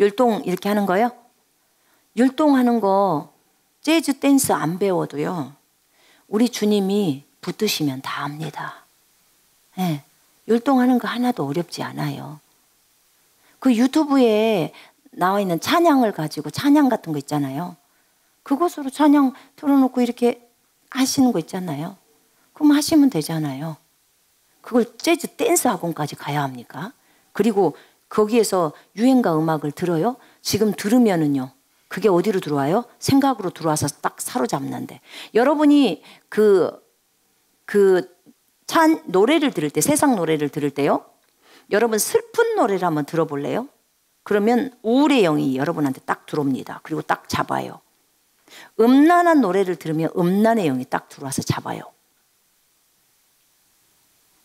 율동 이렇게 하는 거요? 율동하는 거 재즈 댄스 안 배워도요. 우리 주님이 붙드시면 다 합니다. 네, 율동하는 거 하나도 어렵지 않아요. 그 유튜브에 나와 있는 찬양을 가지고 찬양 같은 거 있잖아요. 그것으로 찬양 틀어놓고 이렇게 하시는 거 있잖아요. 그럼 하시면 되잖아요. 그걸 재즈 댄스 학원까지 가야 합니까? 그리고 거기에서 유행가 음악을 들어요? 지금 들으면은요. 그게 어디로 들어와요? 생각으로 들어와서 딱 사로잡는데. 여러분이 그, 그, 찬, 노래를 들을 때, 세상 노래를 들을 때요. 여러분 슬픈 노래를 한번 들어볼래요? 그러면 우울의 영이 여러분한테 딱 들어옵니다. 그리고 딱 잡아요. 음란한 노래를 들으면 음란의 영이 딱 들어와서 잡아요.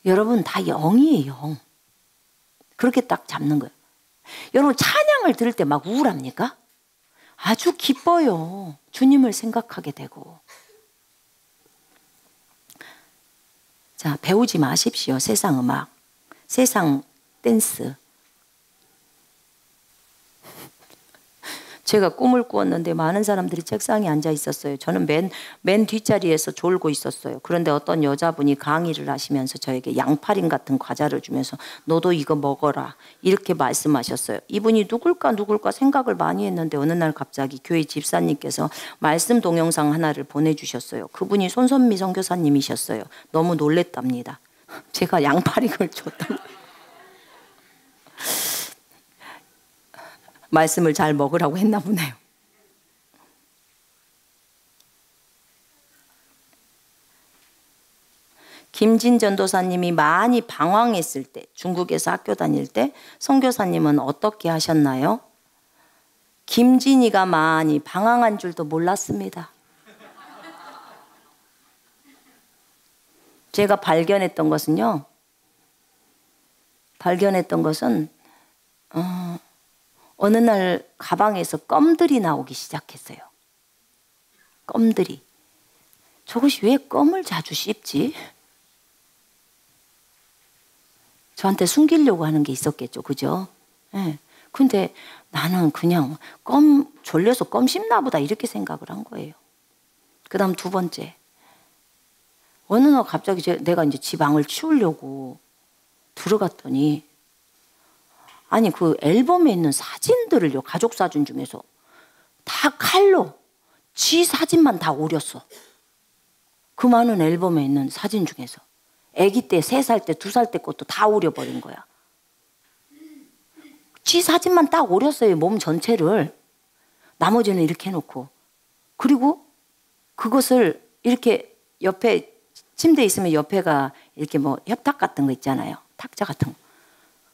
여러분 다 영이에요, 영. 그렇게 딱 잡는 거예요. 여러분 찬양을 들을 때 막 우울합니까? 아주 기뻐요. 주님을 생각하게 되고. 자, 배우지 마십시오. 세상 음악, 세상 댄스. 제가 꿈을 꾸었는데 많은 사람들이 책상에 앉아 있었어요. 저는 맨, 맨 뒷자리에서 졸고 있었어요. 그런데 어떤 여자분이 강의를 하시면서 저에게 양파린 같은 과자를 주면서 너도 이거 먹어라. 이렇게 말씀하셨어요. 이분이 누굴까 누굴까 생각을 많이 했는데 어느 날 갑자기 교회 집사님께서 말씀 동영상 하나를 보내주셨어요. 그분이 손선미 선교사님이셨어요. 너무 놀랬답니다. 제가 양파링을 줬다. 말씀을 잘 먹으라고 했나 보네요. 김진 전도사님이 많이 방황했을 때, 중국에서 학교 다닐 때 선교사님은 어떻게 하셨나요? 김진이가 많이 방황한 줄도 몰랐습니다. 제가 발견했던 것은요. 발견했던 것은 어, 어느 날 가방에서 껌들이 나오기 시작했어요. 껌들이. 저것이 왜 껌을 자주 씹지? 저한테 숨기려고 하는 게 있었겠죠. 그죠? 예. 네. 근데 나는 그냥 껌, 졸려서 껌 씹나 보다 이렇게 생각을 한 거예요. 그 다음 두 번째. 어느 날 갑자기 내가 이제 집 방을 치우려고 들어갔더니 아니 그 앨범에 있는 사진들을요 가족 사진 중에서 다 칼로 지 사진만 다 오렸어. 그 많은 앨범에 있는 사진 중에서 아기 때 세 살 때 두 살 때 것도 다 오려버린 거야. 지 사진만 딱 오렸어요 몸 전체를 나머지는 이렇게 해놓고 그리고 그것을 이렇게 옆에 침대 있으면 옆에가 이렇게 뭐 협탁 같은 거 있잖아요 탁자 같은 거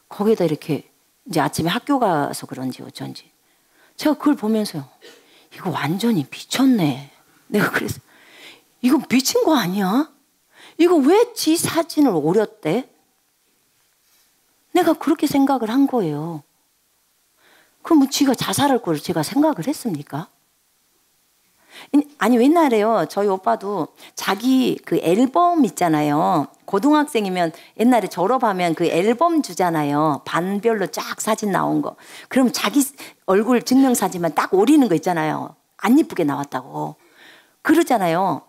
거기에다 이렇게 이제 아침에 학교 가서 그런지 어쩐지. 제가 그걸 보면서요. 이거 완전히 미쳤네. 내가 그래서 이거 미친 거 아니야? 이거 왜 지 사진을 오렸대? 내가 그렇게 생각을 한 거예요. 그럼 뭐 지가 자살할 걸 제가 생각을 했습니까? 아니 옛날에요. 저희 오빠도 자기 그 앨범 있잖아요. 고등학생이면 옛날에 졸업하면 그 앨범 주잖아요. 반별로 쫙 사진 나온 거. 그럼 자기 얼굴 증명사진만 딱 오리는 거 있잖아요. 안 이쁘게 나왔다고. 그러잖아요.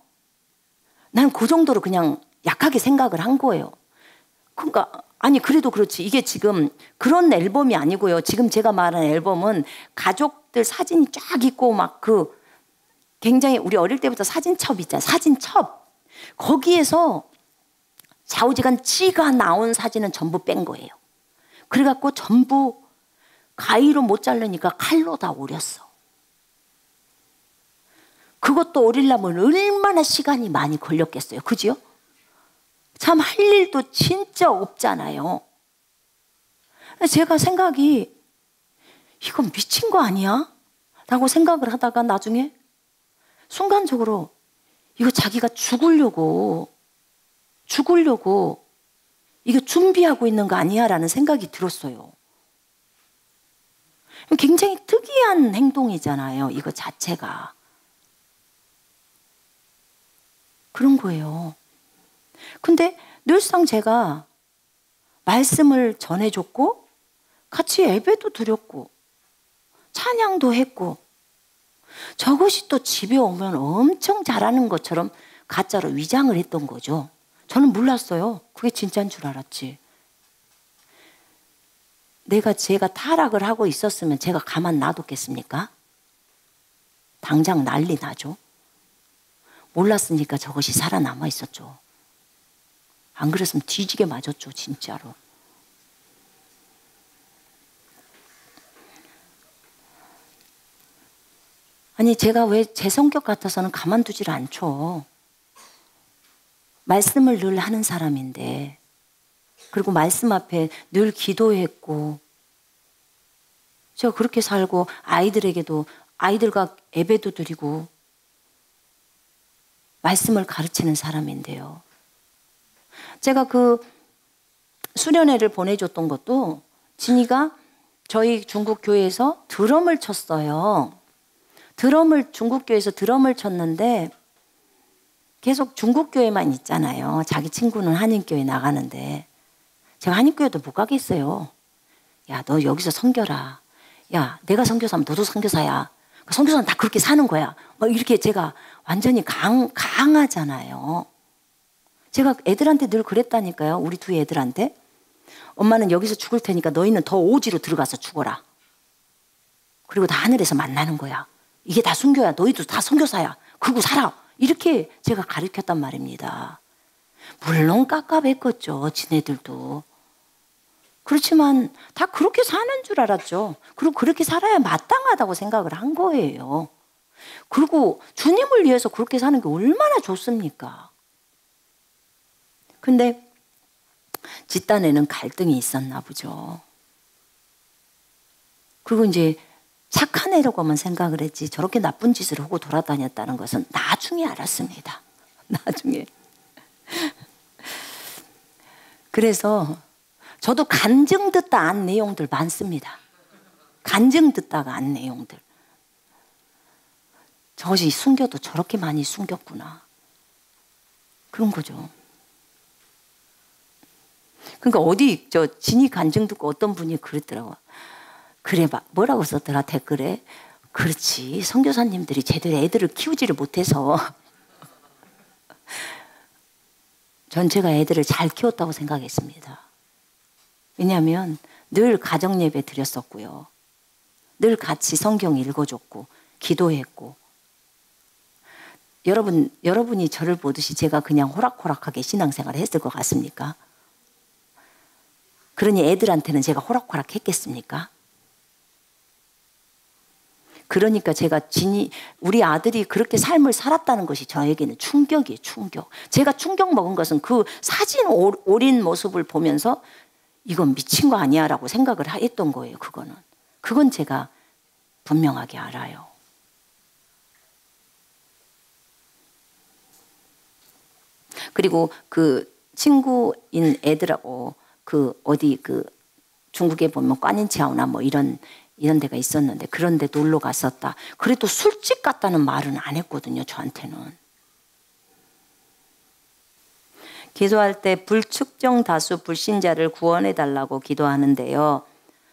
난그 정도로 그냥 약하게 생각을 한 거예요. 그러니까 아니 그래도 그렇지. 이게 지금 그런 앨범이 아니고요. 지금 제가 말한 앨범은 가족들 사진이 쫙 있고 막그 굉장히 우리 어릴 때부터 사진첩 있잖아요. 사진첩. 거기에서 좌우지간 찌가 나온 사진은 전부 뺀 거예요. 그래갖고 전부 가위로 못 자르니까 칼로 다 오렸어. 그것도 오리려면 얼마나 시간이 많이 걸렸겠어요. 그죠? 참할 일도 진짜 없잖아요. 제가 생각이 이건 미친 거 아니야? 라고 생각을 하다가 나중에 순간적으로 이거 자기가 죽으려고 죽으려고 이거 준비하고 있는 거 아니야? 라는 생각이 들었어요. 굉장히 특이한 행동이잖아요. 이거 자체가. 그런 거예요. 근데 늘상 제가 말씀을 전해줬고, 같이 예배도 드렸고, 찬양도 했고, 저것이 또 집에 오면 엄청 잘하는 것처럼 가짜로 위장을 했던 거죠. 저는 몰랐어요. 그게 진짜인 줄 알았지. 내가 제가 타락을 하고 있었으면 제가 가만 놔뒀겠습니까? 당장 난리 나죠. 몰랐으니까 저것이 살아남아 있었죠. 안 그랬으면 뒤지게 맞았죠, 진짜로. 아니, 제가 왜 제 성격 같아서는 가만두질 않죠. 말씀을 늘 하는 사람인데, 그리고 말씀 앞에 늘 기도했고, 제가 그렇게 살고 아이들에게도, 아이들과 예배도 드리고, 말씀을 가르치는 사람인데요. 제가 그 수련회를 보내줬던 것도 진이가 저희 중국 교회에서 드럼을 쳤어요. 드럼을 중국 교회에서 드럼을 쳤는데 계속 중국 교회만 있잖아요. 자기 친구는 한인 교회 나가는데 제가 한인 교회도 못 가겠어요. 야, 너 여기서 성겨라. 야, 내가 성교사면 너도 성교사야. 성교사는 다 그렇게 사는 거야. 막 이렇게 제가 완전히 강, 강하잖아요. 제가 애들한테 늘 그랬다니까요. 우리 두 애들한테. 엄마는 여기서 죽을 테니까 너희는 더 오지로 들어가서 죽어라. 그리고 다 하늘에서 만나는 거야. 이게 다 순교야. 너희도 다 선교사야. 그러고 살아. 이렇게 제가 가르쳤단 말입니다. 물론 깝깝했겠죠. 지네들도. 그렇지만 다 그렇게 사는 줄 알았죠. 그리고 그렇게 살아야 마땅하다고 생각을 한 거예요. 그리고 주님을 위해서 그렇게 사는 게 얼마나 좋습니까? 근데 집단에는 갈등이 있었나 보죠. 그리고 이제 착한 애라고만 생각을 했지 저렇게 나쁜 짓을 하고 돌아다녔다는 것은 나중에 알았습니다. 나중에. 그래서 저도 간증 듣다 안 내용들 많습니다. 간증 듣다가 안 내용들. 저것이 숨겨도 저렇게 많이 숨겼구나. 그런 거죠. 그러니까 어디 저 진이 간증 듣고 어떤 분이 그랬더라고. 그래 봐 뭐라고 썼더라 댓글에. 그렇지 선교사님들이 제대로 애들을 키우지를 못해서 전 제가 애들을 잘 키웠다고 생각했습니다. 왜냐하면 늘 가정 예배 드렸었고요. 늘 같이 성경 읽어줬고 기도했고 여러분 여러분이 저를 보듯이 제가 그냥 호락호락하게 신앙생활을 했을 것 같습니까? 그러니 애들한테는 제가 호락호락 했겠습니까? 그러니까 제가 진이 우리 아들이 그렇게 삶을 살았다는 것이 저에게는 충격이에요, 충격. 제가 충격 먹은 것은 그 사진 올인 모습을 보면서 이건 미친 거 아니야라고 생각을 했던 거예요, 그거는. 그건 제가 분명하게 알아요. 그리고 그 친구인 애들하고 그 어디 그 중국에 보면 꽈닌치아오나 뭐 이런 이런 데가 있었는데 그런 데 놀러 갔었다. 그래도 술집 갔다는 말은 안 했거든요, 저한테는. 기도할 때 불특정 다수 불신자를 구원해 달라고 기도하는데요.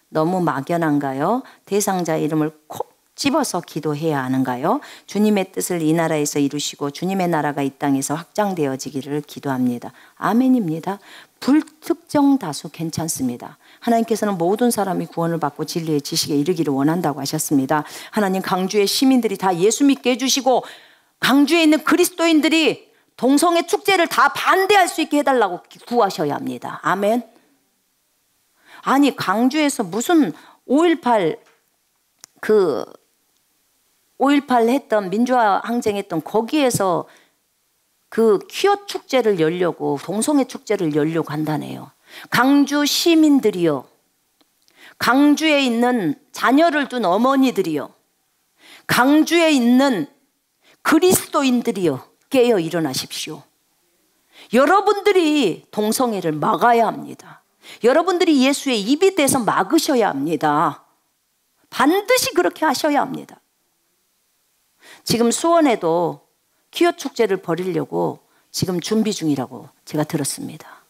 너무 막연한가요? 대상자 이름을 콕 집어서 기도해야 하는가요? 주님의 뜻을 이 나라에서 이루시고 주님의 나라가 이 땅에서 확장되어지기를 기도합니다. 아멘입니다. 불특정 다수 괜찮습니다. 하나님께서는 모든 사람이 구원을 받고 진리의 지식에 이르기를 원한다고 하셨습니다. 하나님 강주의 시민들이 다 예수 믿게 해주시고 강주에 있는 그리스도인들이 동성애 축제를 다 반대할 수 있게 해달라고 구하셔야 합니다. 아멘. 아니 강주에서 무슨 5.18 그 5.18 했던 민주화 항쟁했던 거기에서 그 퀴어 축제를 열려고 동성애 축제를 열려고 한다네요. 강주 시민들이요. 강주에 있는 자녀를 둔 어머니들이요. 강주에 있는 그리스도인들이요. 깨어 일어나십시오. 여러분들이 동성애를 막아야 합니다. 여러분들이 예수의 입이 돼서 막으셔야 합니다. 반드시 그렇게 하셔야 합니다. 지금 수원에도 퀴어 축제를 벌이려고 지금 준비 중이라고 제가 들었습니다.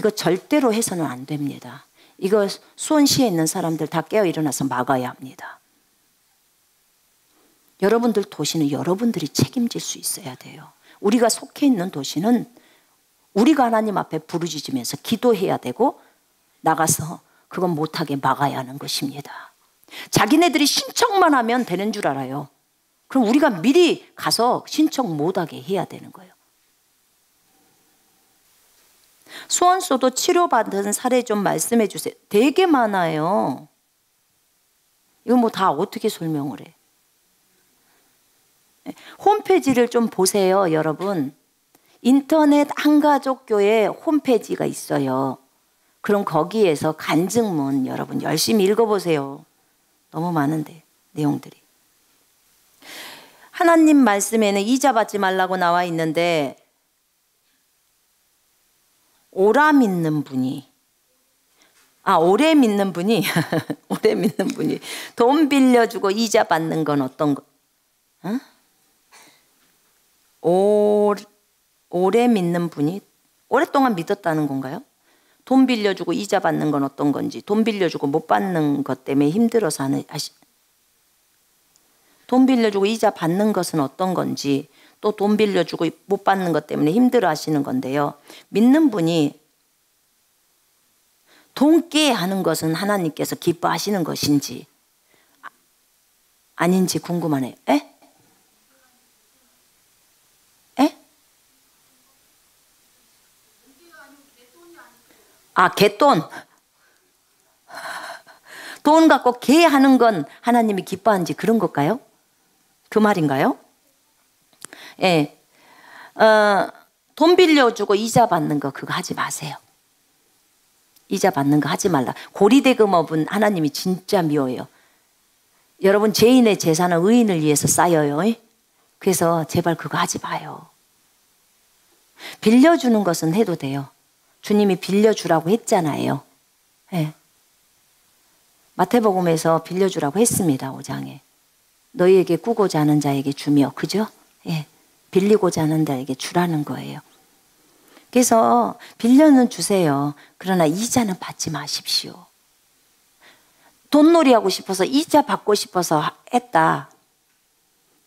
이거 절대로 해서는 안 됩니다. 이거 수원시에 있는 사람들 다 깨어 일어나서 막아야 합니다. 여러분들 도시는 여러분들이 책임질 수 있어야 돼요. 우리가 속해 있는 도시는 우리가 하나님 앞에 부르짖으면서 기도해야 되고 나가서 그건 못하게 막아야 하는 것입니다. 자기네들이 신청만 하면 되는 줄 알아요. 그럼 우리가 미리 가서 신청 못하게 해야 되는 거예요. 수원소도 치료받은 사례 좀 말씀해 주세요. 되게 많아요. 이거 뭐 다 어떻게 설명을 해? 홈페이지를 좀 보세요, 여러분. 인터넷 한가족교회 홈페이지가 있어요. 그럼 거기에서 간증문 여러분 열심히 읽어보세요. 너무 많은데, 내용들이. 하나님 말씀에는 이자 받지 말라고 나와 있는데 오라 믿는 분이 아, 오래 믿는 분이, 오래 믿는 분이 돈 빌려주고 이자 받는 건 어떤 거? 어? 오, 오래 믿는 분이 오랫동안 믿었다는 건가요? 돈 빌려주고 이자 받는 건 어떤 건지, 돈 빌려주고 못 받는 것 때문에 힘들어서 하는, 하시, 돈 빌려주고 이자 받는 것은 어떤 건지, 또 돈 빌려주고 못 받는 것 때문에 힘들어 하시는 건데요. 믿는 분이 돈깨 하는 것은 하나님께서 기뻐하시는 것인지 아닌지 궁금하네요. 에? 에? 아, 개돈. 돈 갖고 개 하는 건 하나님이 기뻐하는지 그런 걸까요? 그 말인가요? 예. 어, 돈 빌려주고 이자 받는 거 그거 하지 마세요. 이자 받는 거 하지 말라. 고리대금업은 하나님이 진짜 미워요. 여러분 죄인의 재산은 의인을 위해서 쌓여요. 그래서 제발 그거 하지 마요. 빌려주는 것은 해도 돼요. 주님이 빌려주라고 했잖아요. 네. 마태복음에서 빌려주라고 했습니다. 5장에. 너희에게 꾸고자 하는 자에게 주며 그죠? 예. 빌리고자 하는 자에게 주라는 거예요. 그래서 빌려는 주세요. 그러나 이자는 받지 마십시오. 돈놀이 하고 싶어서 이자 받고 싶어서 했다.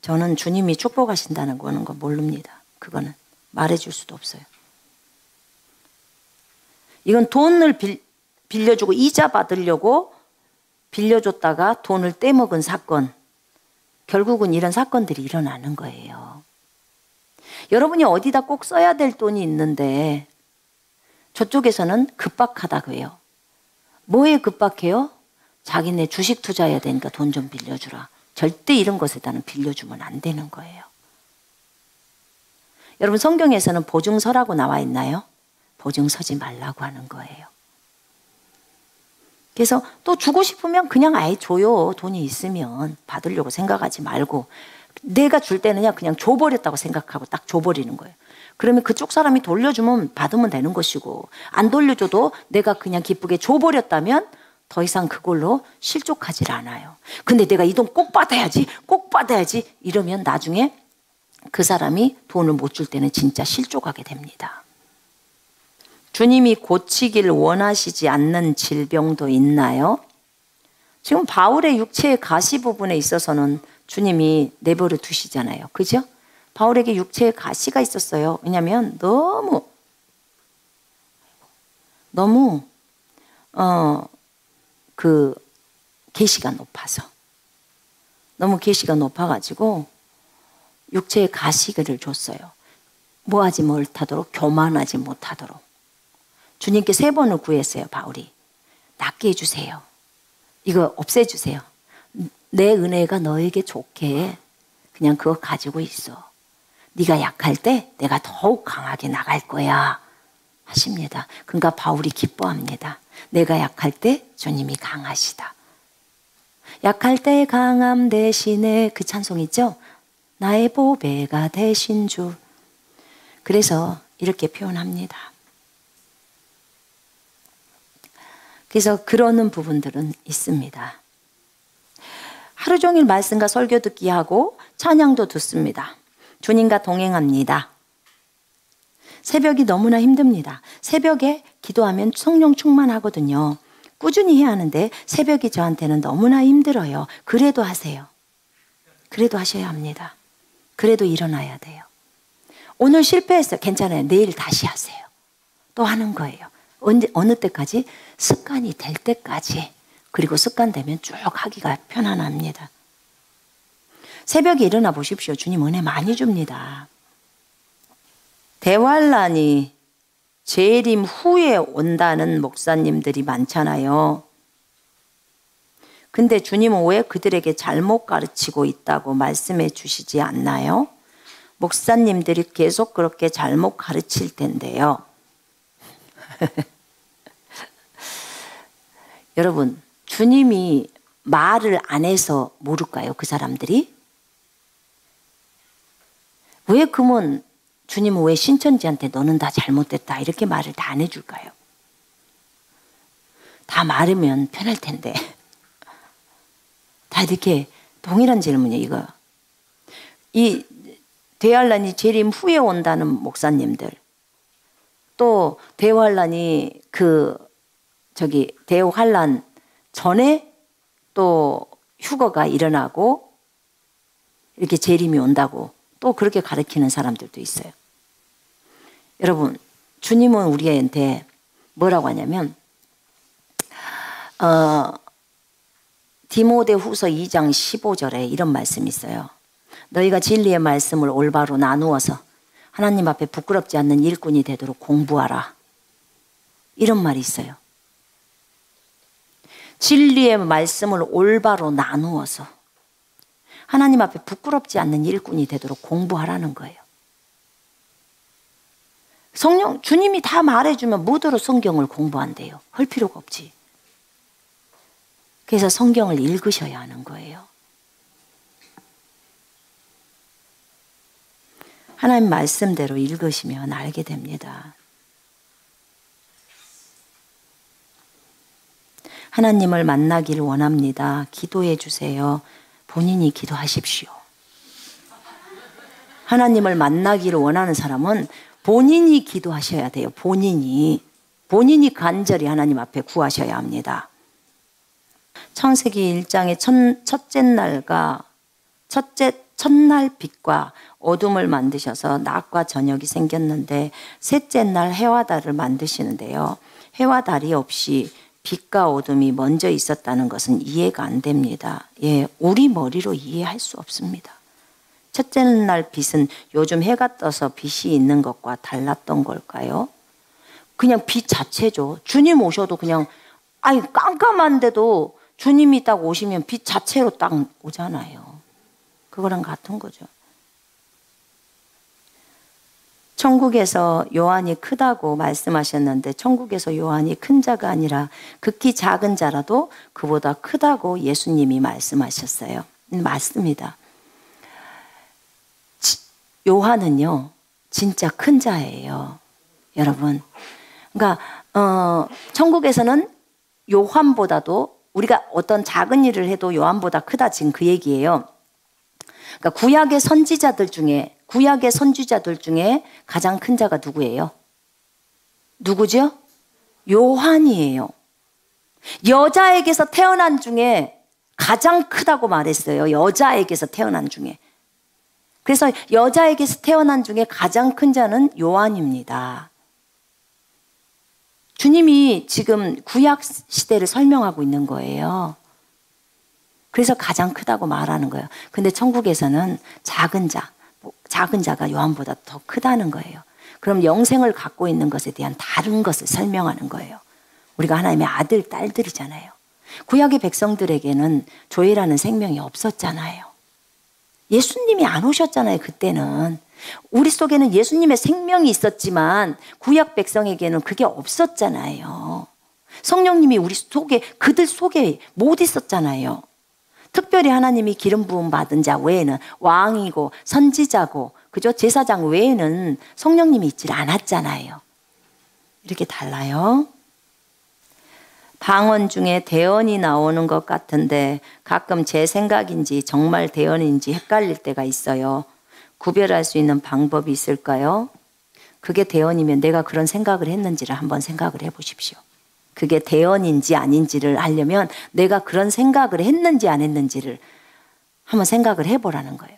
저는 주님이 축복하신다는 거는 거 모릅니다. 그거는 말해줄 수도 없어요. 이건 돈을 빌, 빌려주고 이자 받으려고 빌려줬다가 돈을 떼먹은 사건. 결국은 이런 사건들이 일어나는 거예요. 여러분이 어디다 꼭 써야 될 돈이 있는데 저쪽에서는 급박하다고 해요. 뭐에 급박해요? 자기네 주식 투자해야 되니까 돈 좀 빌려주라. 절대 이런 것에다는 빌려주면 안 되는 거예요. 여러분 성경에서는 보증서라고 나와 있나요? 보증 서지 말라고 하는 거예요. 그래서 또 주고 싶으면 그냥 아예 줘요. 돈이 있으면 받으려고 생각하지 말고 내가 줄 때는야 그냥 줘버렸다고 생각하고 딱 줘버리는 거예요. 그러면 그쪽 사람이 돌려주면 받으면 되는 것이고 안 돌려줘도 내가 그냥 기쁘게 줘버렸다면 더 이상 그걸로 실족하질 않아요. 근데 내가 이 돈 꼭 받아야지, 꼭 받아야지 이러면 나중에 그 사람이 돈을 못 줄 때는 진짜 실족하게 됩니다. 주님이 고치길 원하시지 않는 질병도 있나요? 지금 바울의 육체의 가시 부분에 있어서는 주님이 내버려 두시잖아요. 그죠? 바울에게 육체에 가시가 있었어요. 왜냐하면 너무 너무 어그 계시가 높아서 너무 계시가 높아가지고 육체에 가시를 줬어요. 뭐하지 못하도록 교만하지 못하도록 주님께 세 번을 구했어요. 바울이 낫게 해주세요. 이거 없애주세요. 내 은혜가 너에게 좋게 그냥 그거 가지고 있어. 네가 약할 때 내가 더욱 강하게 나갈 거야. 하십니다. 그러니까 바울이 기뻐합니다. 내가 약할 때 주님이 강하시다. 약할 때 강함 대신에 그 찬송 있죠? 나의 보배가 되신 주. 그래서 이렇게 표현합니다. 그래서 그러는 부분들은 있습니다. 하루 종일 말씀과 설교 듣기 하고 찬양도 듣습니다. 주님과 동행합니다. 새벽이 너무나 힘듭니다. 새벽에 기도하면 성령 충만하거든요. 꾸준히 해야 하는데 새벽이 저한테는 너무나 힘들어요. 그래도 하세요. 그래도 하셔야 합니다. 그래도 일어나야 돼요. 오늘 실패했어요. 괜찮아요. 내일 다시 하세요. 또 하는 거예요. 언제, 어느 때까지? 습관이 될 때까지. 그리고 습관되면 쭉 하기가 편안합니다. 새벽에 일어나 보십시오. 주님 은혜 많이 줍니다. 대환란이 재림 후에 온다는 목사님들이 많잖아요. 근데 주님은 왜 그들에게 잘못 가르치고 있다고 말씀해 주시지 않나요? 목사님들이 계속 그렇게 잘못 가르칠 텐데요. 여러분, 주님이 말을 안 해서 모를까요? 그 사람들이? 왜 그러면 주님은 왜 신천지한테 너는 다 잘못됐다 이렇게 말을 다 안 해줄까요? 다 말하면 편할 텐데. 다 이렇게 동일한 질문이에요, 이거. 이 대환란이 재림 후에 온다는 목사님들, 또 대환란이 그 저기 대환란 전에 또 휴거가 일어나고 이렇게 재림이 온다고 또 그렇게 가르치는 사람들도 있어요. 여러분, 주님은 우리한테 뭐라고 하냐면, 어, 디모데 후서 2장 15절에 이런 말씀이 있어요. 너희가 진리의 말씀을 올바로 나누어서 하나님 앞에 부끄럽지 않는 일꾼이 되도록 공부하라. 이런 말이 있어요. 진리의 말씀을 올바로 나누어서 하나님 앞에 부끄럽지 않는 일꾼이 되도록 공부하라는 거예요. 성령, 주님이 다 말해주면 무도로 성경을 공부한대요. 할 필요가 없지. 그래서 성경을 읽으셔야 하는 거예요. 하나님 말씀대로 읽으시면 알게 됩니다. 하나님을 만나길 원합니다. 기도해 주세요. 본인이 기도하십시오. 하나님을 만나기를 원하는 사람은 본인이 기도하셔야 돼요. 본인이. 본인이 간절히 하나님 앞에 구하셔야 합니다. 창세기 1장의 첫, 첫째 날과 첫째 첫날 빛과 어둠을 만드셔서 낮과 저녁이 생겼는데 셋째 날 해와 달을 만드시는데요. 해와 달이 없이 빛과 어둠이 먼저 있었다는 것은 이해가 안 됩니다. 예, 우리 머리로 이해할 수 없습니다. 첫째 날 빛은 요즘 해가 떠서 빛이 있는 것과 달랐던 걸까요? 그냥 빛 자체죠. 주님 오셔도 그냥 아니 깜깜한데도 주님이 딱 오시면 빛 자체로 딱 오잖아요. 그거랑 같은 거죠. 천국에서 요한이 크다고 말씀하셨는데 천국에서 요한이 큰 자가 아니라 극히 작은 자라도 그보다 크다고 예수님이 말씀하셨어요. 맞습니다. 요한은요, 진짜 큰 자예요. 여러분. 그러니까, 어, 천국에서는 요한보다도 우리가 어떤 작은 일을 해도 요한보다 크다 지금 그 얘기예요. 그러니까 구약의 선지자들 중에 구약의 선지자들 중에 가장 큰 자가 누구예요? 누구죠? 요한이에요. 여자에게서 태어난 중에 가장 크다고 말했어요. 여자에게서 태어난 중에. 그래서 여자에게서 태어난 중에 가장 큰 자는 요한입니다. 주님이 지금 구약 시대를 설명하고 있는 거예요. 그래서 가장 크다고 말하는 거예요. 근데 천국에서는 작은 자, 뭐 작은 자가 요한보다 더 크다는 거예요. 그럼 영생을 갖고 있는 것에 대한 다른 것을 설명하는 거예요. 우리가 하나님의 아들, 딸들이잖아요. 구약의 백성들에게는 조회라는 생명이 없었잖아요. 예수님이 안 오셨잖아요, 그때는. 우리 속에는 예수님의 생명이 있었지만 구약 백성에게는 그게 없었잖아요. 성령님이 우리 속에, 그들 속에 못 있었잖아요. 특별히 하나님이 기름 부음 받은 자 외에는 왕이고 선지자고 그죠? 제사장 외에는 성령님이 있질 않았잖아요. 이렇게 달라요. 방언 중에 대언이 나오는 것 같은데 가끔 제 생각인지 정말 대언인지 헷갈릴 때가 있어요. 구별할 수 있는 방법이 있을까요? 그게 대언이면 내가 그런 생각을 했는지를 한번 생각을 해 보십시오. 그게 대언인지 아닌지를 하려면 내가 그런 생각을 했는지 안 했는지를 한번 생각을 해 보라는 거예요.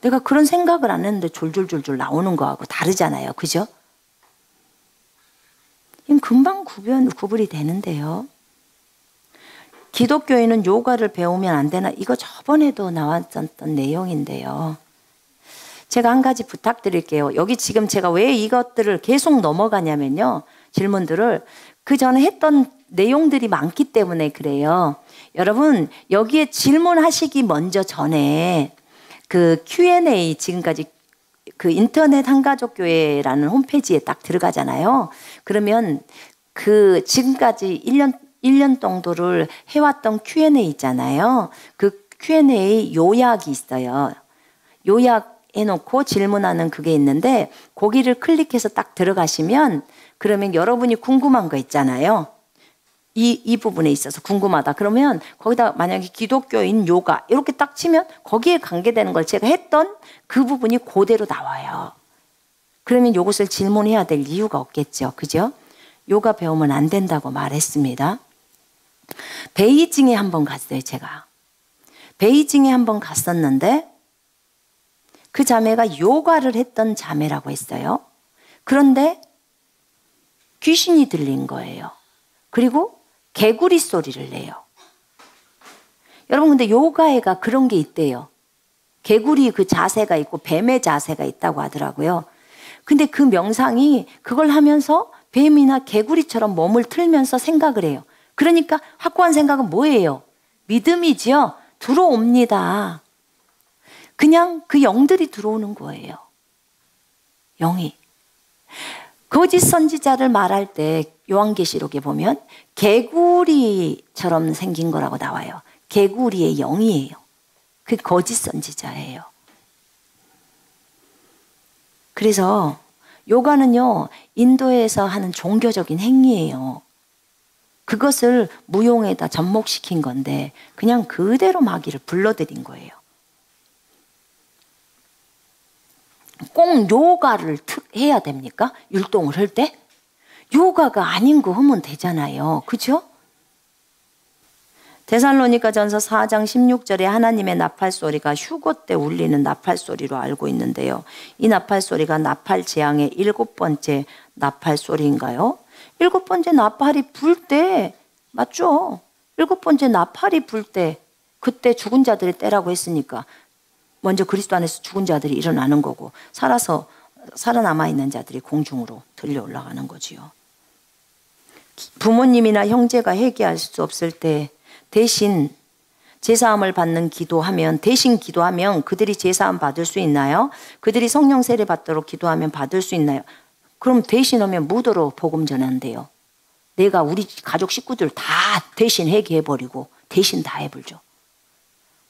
내가 그런 생각을 안 했는데 졸졸졸졸 나오는 거하고 다르잖아요. 그죠? 금방 구별, 구분이 되는데요. 기독교인은 요가를 배우면 안 되나? 이거 저번에도 나왔던 내용인데요. 제가 한 가지 부탁드릴게요. 여기 지금 제가 왜 이것들을 계속 넘어가냐면요. 질문들을 그 전에 했던 내용들이 많기 때문에 그래요. 여러분, 여기에 질문하시기 먼저 전에 그 Q&A 지금까지 그 인터넷 한가족교회라는 홈페이지에 딱 들어가잖아요. 그러면 그 지금까지 1년 1년 정도를 해왔던 Q&A 있잖아요. 그 Q&A 요약이 있어요. 요약 해놓고 질문하는 그게 있는데 거기를 클릭해서 딱 들어가시면 그러면 여러분이 궁금한 거 있잖아요. 이, 이 부분에 있어서 궁금하다. 그러면 거기다 만약에 기독교인 요가 이렇게 딱 치면 거기에 관계되는 걸 제가 했던 그 부분이 그대로 나와요. 그러면 이것을 질문해야 될 이유가 없겠죠. 그죠? 요가 배우면 안 된다고 말했습니다. 베이징에 한번 갔어요, 제가. 베이징에 한번 갔었는데 그 자매가 요가를 했던 자매라고 했어요. 그런데 귀신이 들린 거예요. 그리고 개구리 소리를 내요. 여러분 근데 요가에가 그런 게 있대요. 개구리 그 자세가 있고 뱀의 자세가 있다고 하더라고요. 근데 그 명상이 그걸 하면서 뱀이나 개구리처럼 몸을 틀면서 생각을 해요. 그러니까 확고한 생각은 뭐예요? 믿음이지요. 들어옵니다. 그냥 그 영들이 들어오는 거예요. 영이. 거짓 선지자를 말할 때 요한계시록에 보면 개구리처럼 생긴 거라고 나와요. 개구리의 영이에요. 그 거짓 선지자예요. 그래서 요가는요, 인도에서 하는 종교적인 행위예요. 그것을 무용에다 접목시킨 건데, 그냥 그대로 마귀를 불러들인 거예요. 꼭 요가를 해야 됩니까? 율동을 할 때? 요가가 아닌 거 하면 되잖아요. 그죠? 데살로니가 전서 4장 16절에 하나님의 나팔 소리가 휴거 때 울리는 나팔 소리로 알고 있는데요. 이 나팔 소리가 나팔 재앙의 일곱 번째 나팔 소리인가요? 일곱 번째 나팔이 불 때, 맞죠? 일곱 번째 나팔이 불 때, 그때 죽은 자들의 때라고 했으니까, 먼저 그리스도 안에서 죽은 자들이 일어나는 거고, 살아서, 살아남아 있는 자들이 공중으로 들려 올라가는 거지요. 부모님이나 형제가 회개할 수 없을 때, 대신 제사함을 받는 기도하면 대신 기도하면 그들이 제사함 받을 수 있나요? 그들이 성령 세례 받도록 기도하면 받을 수 있나요? 그럼 대신하면 무도로 복음 전한대요. 내가 우리 가족 식구들 다 대신 회개해 버리고 대신 다 해버죠.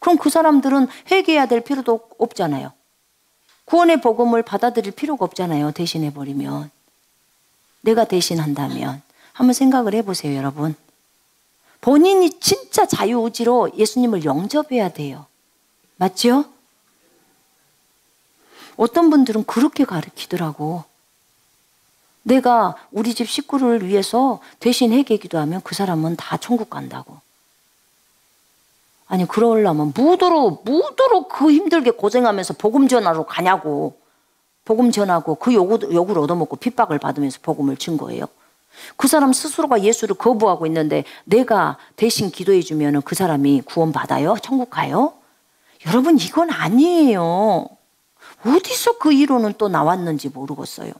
그럼 그 사람들은 회개해야 될 필요도 없잖아요. 구원의 복음을 받아들일 필요가 없잖아요. 대신해 버리면 내가 대신한다면 한번 생각을 해보세요, 여러분. 본인이 진짜 자유의지로 예수님을 영접해야 돼요. 맞죠? 어떤 분들은 그렇게 가르치더라고. 내가 우리 집 식구를 위해서 대신 회개 기도 하면 그 사람은 다 천국 간다고. 아니, 그러려면 무도로, 무도로 그 힘들게 고생하면서 복음 전하러 가냐고. 복음 전하고 그 욕을, 욕을 얻어먹고 핍박을 받으면서 복음을 준 거예요. 그 사람 스스로가 예수를 거부하고 있는데 내가 대신 기도해 주면 그 사람이 구원받아요? 천국 가요? 여러분, 이건 아니에요. 어디서 그 이론은 또 나왔는지 모르겠어요.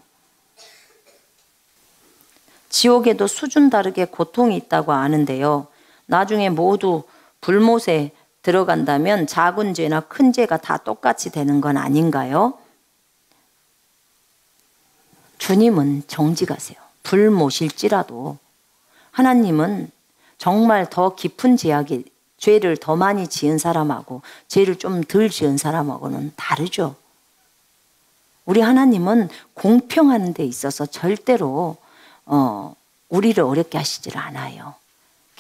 지옥에도 수준 다르게 고통이 있다고 아는데요. 나중에 모두 불못에 들어간다면 작은 죄나 큰 죄가 다 똑같이 되는 건 아닌가요? 주님은 정직하세요. 불못일지라도 하나님은 정말 더 깊은 제약이 죄를 더 많이 지은 사람하고 죄를 좀 덜 지은 사람하고는 다르죠. 우리 하나님은 공평한 데 있어서 절대로 어, 우리를 어렵게 하시질 않아요.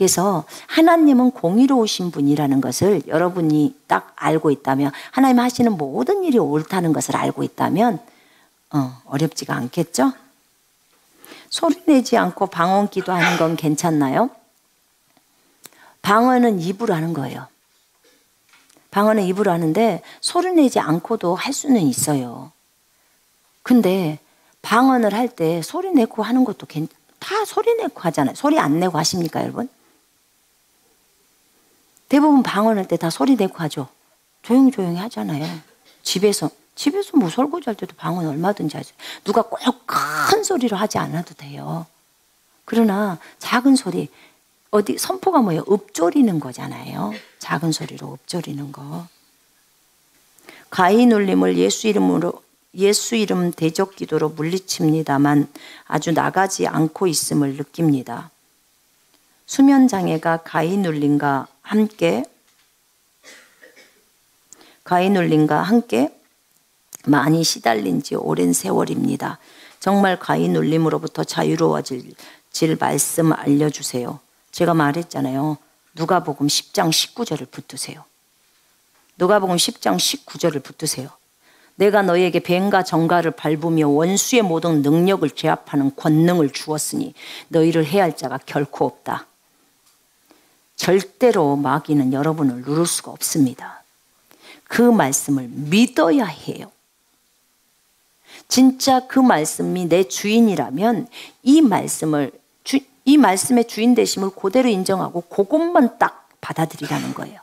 그래서 하나님은 공의로우신 분이라는 것을 여러분이 딱 알고 있다면 하나님 하시는 모든 일이 옳다는 것을 알고 있다면 어, 어렵지가 않겠죠? 소리 내지 않고 방언 기도하는 건 괜찮나요? 방언은 입으로 하는 거예요. 방언은 입으로 하는데 소리 내지 않고도 할 수는 있어요. 근데 방언을 할 때 소리 내고 하는 것도 다 소리 내고 하잖아요. 소리 안 내고 하십니까, 여러분? 대부분 방언할 때 다 소리 내고 하죠. 조용조용히 하잖아요. 집에서 집에서 뭐 설거지 할 때도 방언 얼마든지 하지. 누가 꼭 큰 소리로 하지 않아도 돼요. 그러나 작은 소리, 어디 선포가 뭐예요? 읊조리는 거잖아요. 작은 소리로 읊조리는 거. 가인 울림을 예수 이름으로 예수 이름 대적 기도로 물리칩니다만 아주 나가지 않고 있음을 느낍니다. 수면 장애가 가인 울림과 함께 울림과 함께 많이 시달린 지 오랜 세월입니다. 정말 가인 울림으로부터 자유로워질 질 말씀 알려주세요. 제가 말했잖아요. 누가복음 10장 19절을 붙드세요. 누가복음 10장 19절을 붙드세요. 내가 너희에게 뱀과 정가를 밟으며 원수의 모든 능력을 제압하는 권능을 주었으니 너희를 해할 자가 결코 없다. 절대로 마귀는 여러분을 누를 수가 없습니다. 그 말씀을 믿어야 해요. 진짜 그 말씀이 내 주인이라면 이 말씀을 주, 이 말씀의 주인 되심을 그대로 인정하고 그것만 딱 받아들이라는 거예요.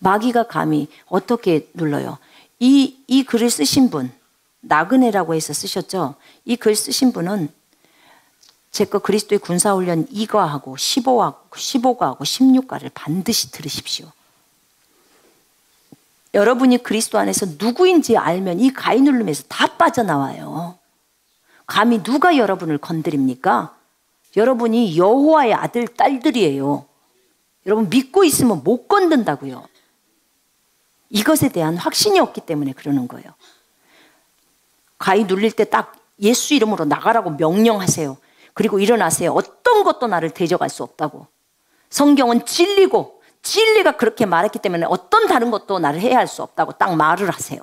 마귀가 감히 어떻게 눌러요? 이, 이 글을 쓰신 분, 나그네라고 해서 쓰셨죠? 이 글 쓰신 분은 제거 그리스도의 군사훈련 2과하고 15과, 15과하고 16과를 반드시 들으십시오. 여러분이 그리스도 안에서 누구인지 알면 이 가위 누름에서 다 빠져나와요. 감히 누가 여러분을 건드립니까? 여러분이 여호와의 아들, 딸들이에요. 여러분 믿고 있으면 못 건든다고요. 이것에 대한 확신이 없기 때문에 그러는 거예요. 가위 눌릴 때 딱 예수 이름으로 나가라고 명령하세요. 그리고 일어나세요. 어떤 것도 나를 대적할 수 없다고. 성경은 진리고 진리가 그렇게 말했기 때문에 어떤 다른 것도 나를 해야 할 수 없다고 딱 말을 하세요.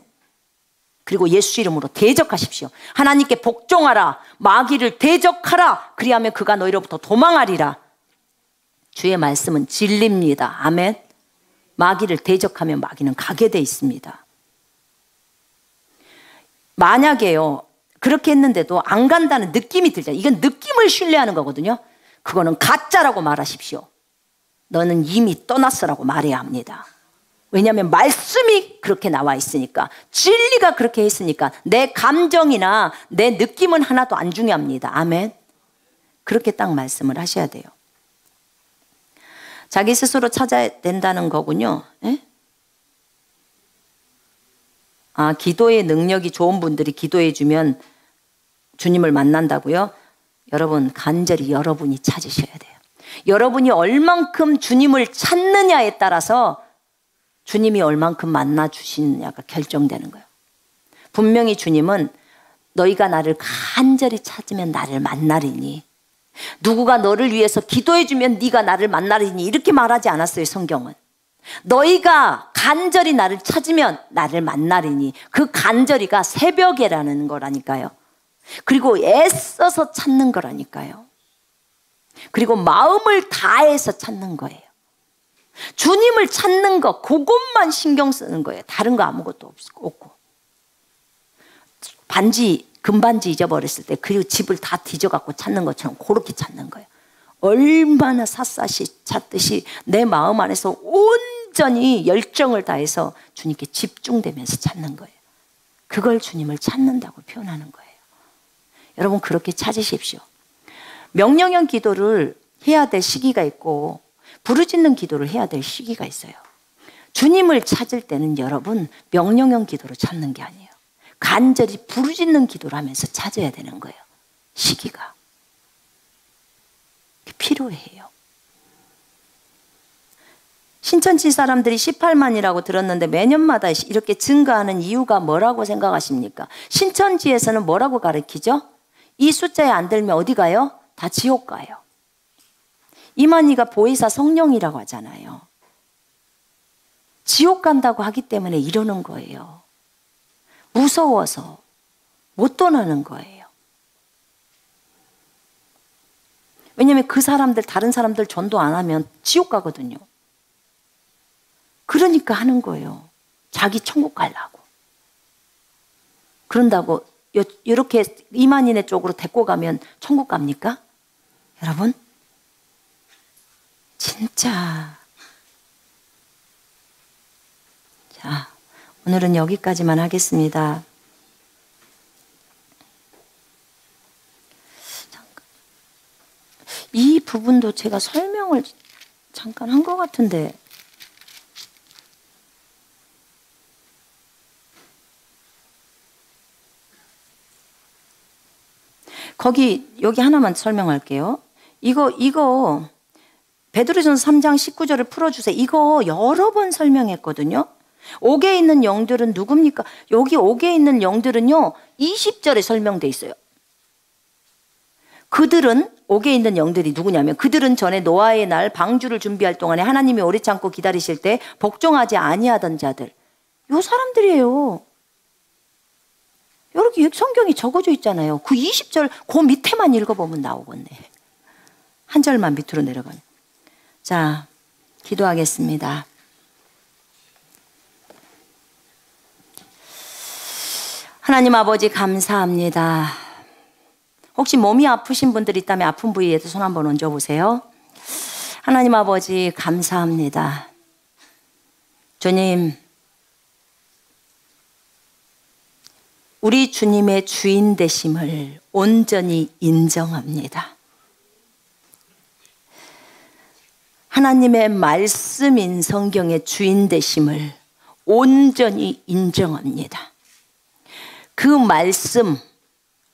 그리고 예수 이름으로 대적하십시오. 하나님께 복종하라. 마귀를 대적하라. 그리하면 그가 너희로부터 도망하리라. 주의 말씀은 진리입니다. 아멘. 마귀를 대적하면 마귀는 가게 돼 있습니다. 만약에요. 그렇게 했는데도 안 간다는 느낌이 들죠. 이건 느낌을 신뢰하는 거거든요. 그거는 가짜라고 말하십시오. 너는 이미 떠났어라고 말해야 합니다. 왜냐하면 말씀이 그렇게 나와 있으니까 진리가 그렇게 했으니까 내 감정이나 내 느낌은 하나도 안 중요합니다. 아멘. 그렇게 딱 말씀을 하셔야 돼요. 자기 스스로 찾아야 된다는 거군요. 에? 예? 아, 기도의 능력이 좋은 분들이 기도해 주면 주님을 만난다고요? 여러분, 간절히 여러분이 찾으셔야 돼요. 여러분이 얼만큼 주님을 찾느냐에 따라서 주님이 얼만큼 만나 주시느냐가 결정되는 거예요. 분명히 주님은 너희가 나를 간절히 찾으면 나를 만나리니 누구가 너를 위해서 기도해 주면 네가 나를 만나리니 이렇게 말하지 않았어요, 성경은. 너희가 간절히 나를 찾으면 나를 만나리니 그 간절히가 새벽에라는 거라니까요. 그리고 애써서 찾는 거라니까요. 그리고 마음을 다해서 찾는 거예요. 주님을 찾는 거, 그것만 신경 쓰는 거예요. 다른 거 아무것도 없고. 반지 금반지 잊어버렸을 때 그 집을 다 뒤져갖고 찾는 것처럼 그렇게 찾는 거예요. 얼마나 샅샅이 찾듯이 내 마음 안에서 온전히 열정을 다해서 주님께 집중되면서 찾는 거예요. 그걸 주님을 찾는다고 표현하는 거예요. 여러분 그렇게 찾으십시오. 명령형 기도를 해야 될 시기가 있고 부르짖는 기도를 해야 될 시기가 있어요. 주님을 찾을 때는 여러분 명령형 기도로 찾는 게 아니에요. 간절히 부르짖는 기도를 하면서 찾아야 되는 거예요. 시기가. 필요해요. 신천지 사람들이 18만이라고 들었는데 매년마다 이렇게 증가하는 이유가 뭐라고 생각하십니까? 신천지에서는 뭐라고 가르치죠? 이 숫자에 안 들면 어디 가요? 다 지옥 가요. 이만희가 보혜사 성령이라고 하잖아요. 지옥 간다고 하기 때문에 이러는 거예요. 무서워서 못 떠나는 거예요. 왜냐하면 그 사람들, 다른 사람들 전도 안 하면 지옥 가거든요. 그러니까 하는 거예요. 자기 천국 가려고. 그런다고 이렇게 이만인의 쪽으로 데리고 가면 천국 갑니까? 여러분? 진짜. 자, 오늘은 여기까지만 하겠습니다. 이 부분도 제가 설명을 잠깐 한 것 같은데 거기 여기 하나만 설명할게요. 이거 이거 베드로전서 3장 19절을 풀어 주세요. 이거 여러 번 설명했거든요. 옥에 있는 영들은 누굽니까? 여기 옥에 있는 영들은요. 20절에 설명돼 있어요. 그들은 옥에 있는 영들이 누구냐면 그들은 전에 노아의 날 방주를 준비할 동안에 하나님이 오래 참고 기다리실 때 복종하지 아니하던 자들. 요 사람들이에요. 여기 성경이 적어져 있잖아요. 그 20절 그 밑에만 읽어보면 나오겠네. 한 절만 밑으로 내려가네. 자, 기도하겠습니다. 하나님 아버지 감사합니다. 혹시 몸이 아프신 분들 있다면 아픈 부위에도 손 한번 얹어 보세요. 하나님 아버지 감사합니다. 주님, 우리 주님의 주인 되심을 온전히 인정합니다. 하나님의 말씀인 성경의 주인 되심을 온전히 인정합니다. 그 말씀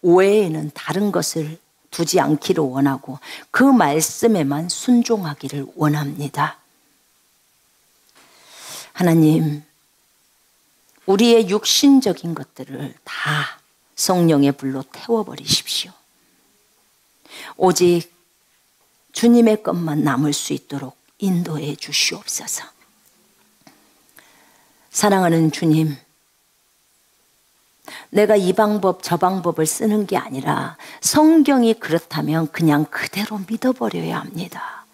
외에는 다른 것을 두지 않기를 원하고 그 말씀에만 순종하기를 원합니다. 하나님, 우리의 육신적인 것들을 다 성령의 불로 태워버리십시오. 오직 주님의 것만 남을 수 있도록 인도해 주시옵소서. 사랑하는 주님, 내가 이 방법, 저 방법을 쓰는 게 아니라 성경이 그렇다면 그냥 그대로 믿어버려야 합니다.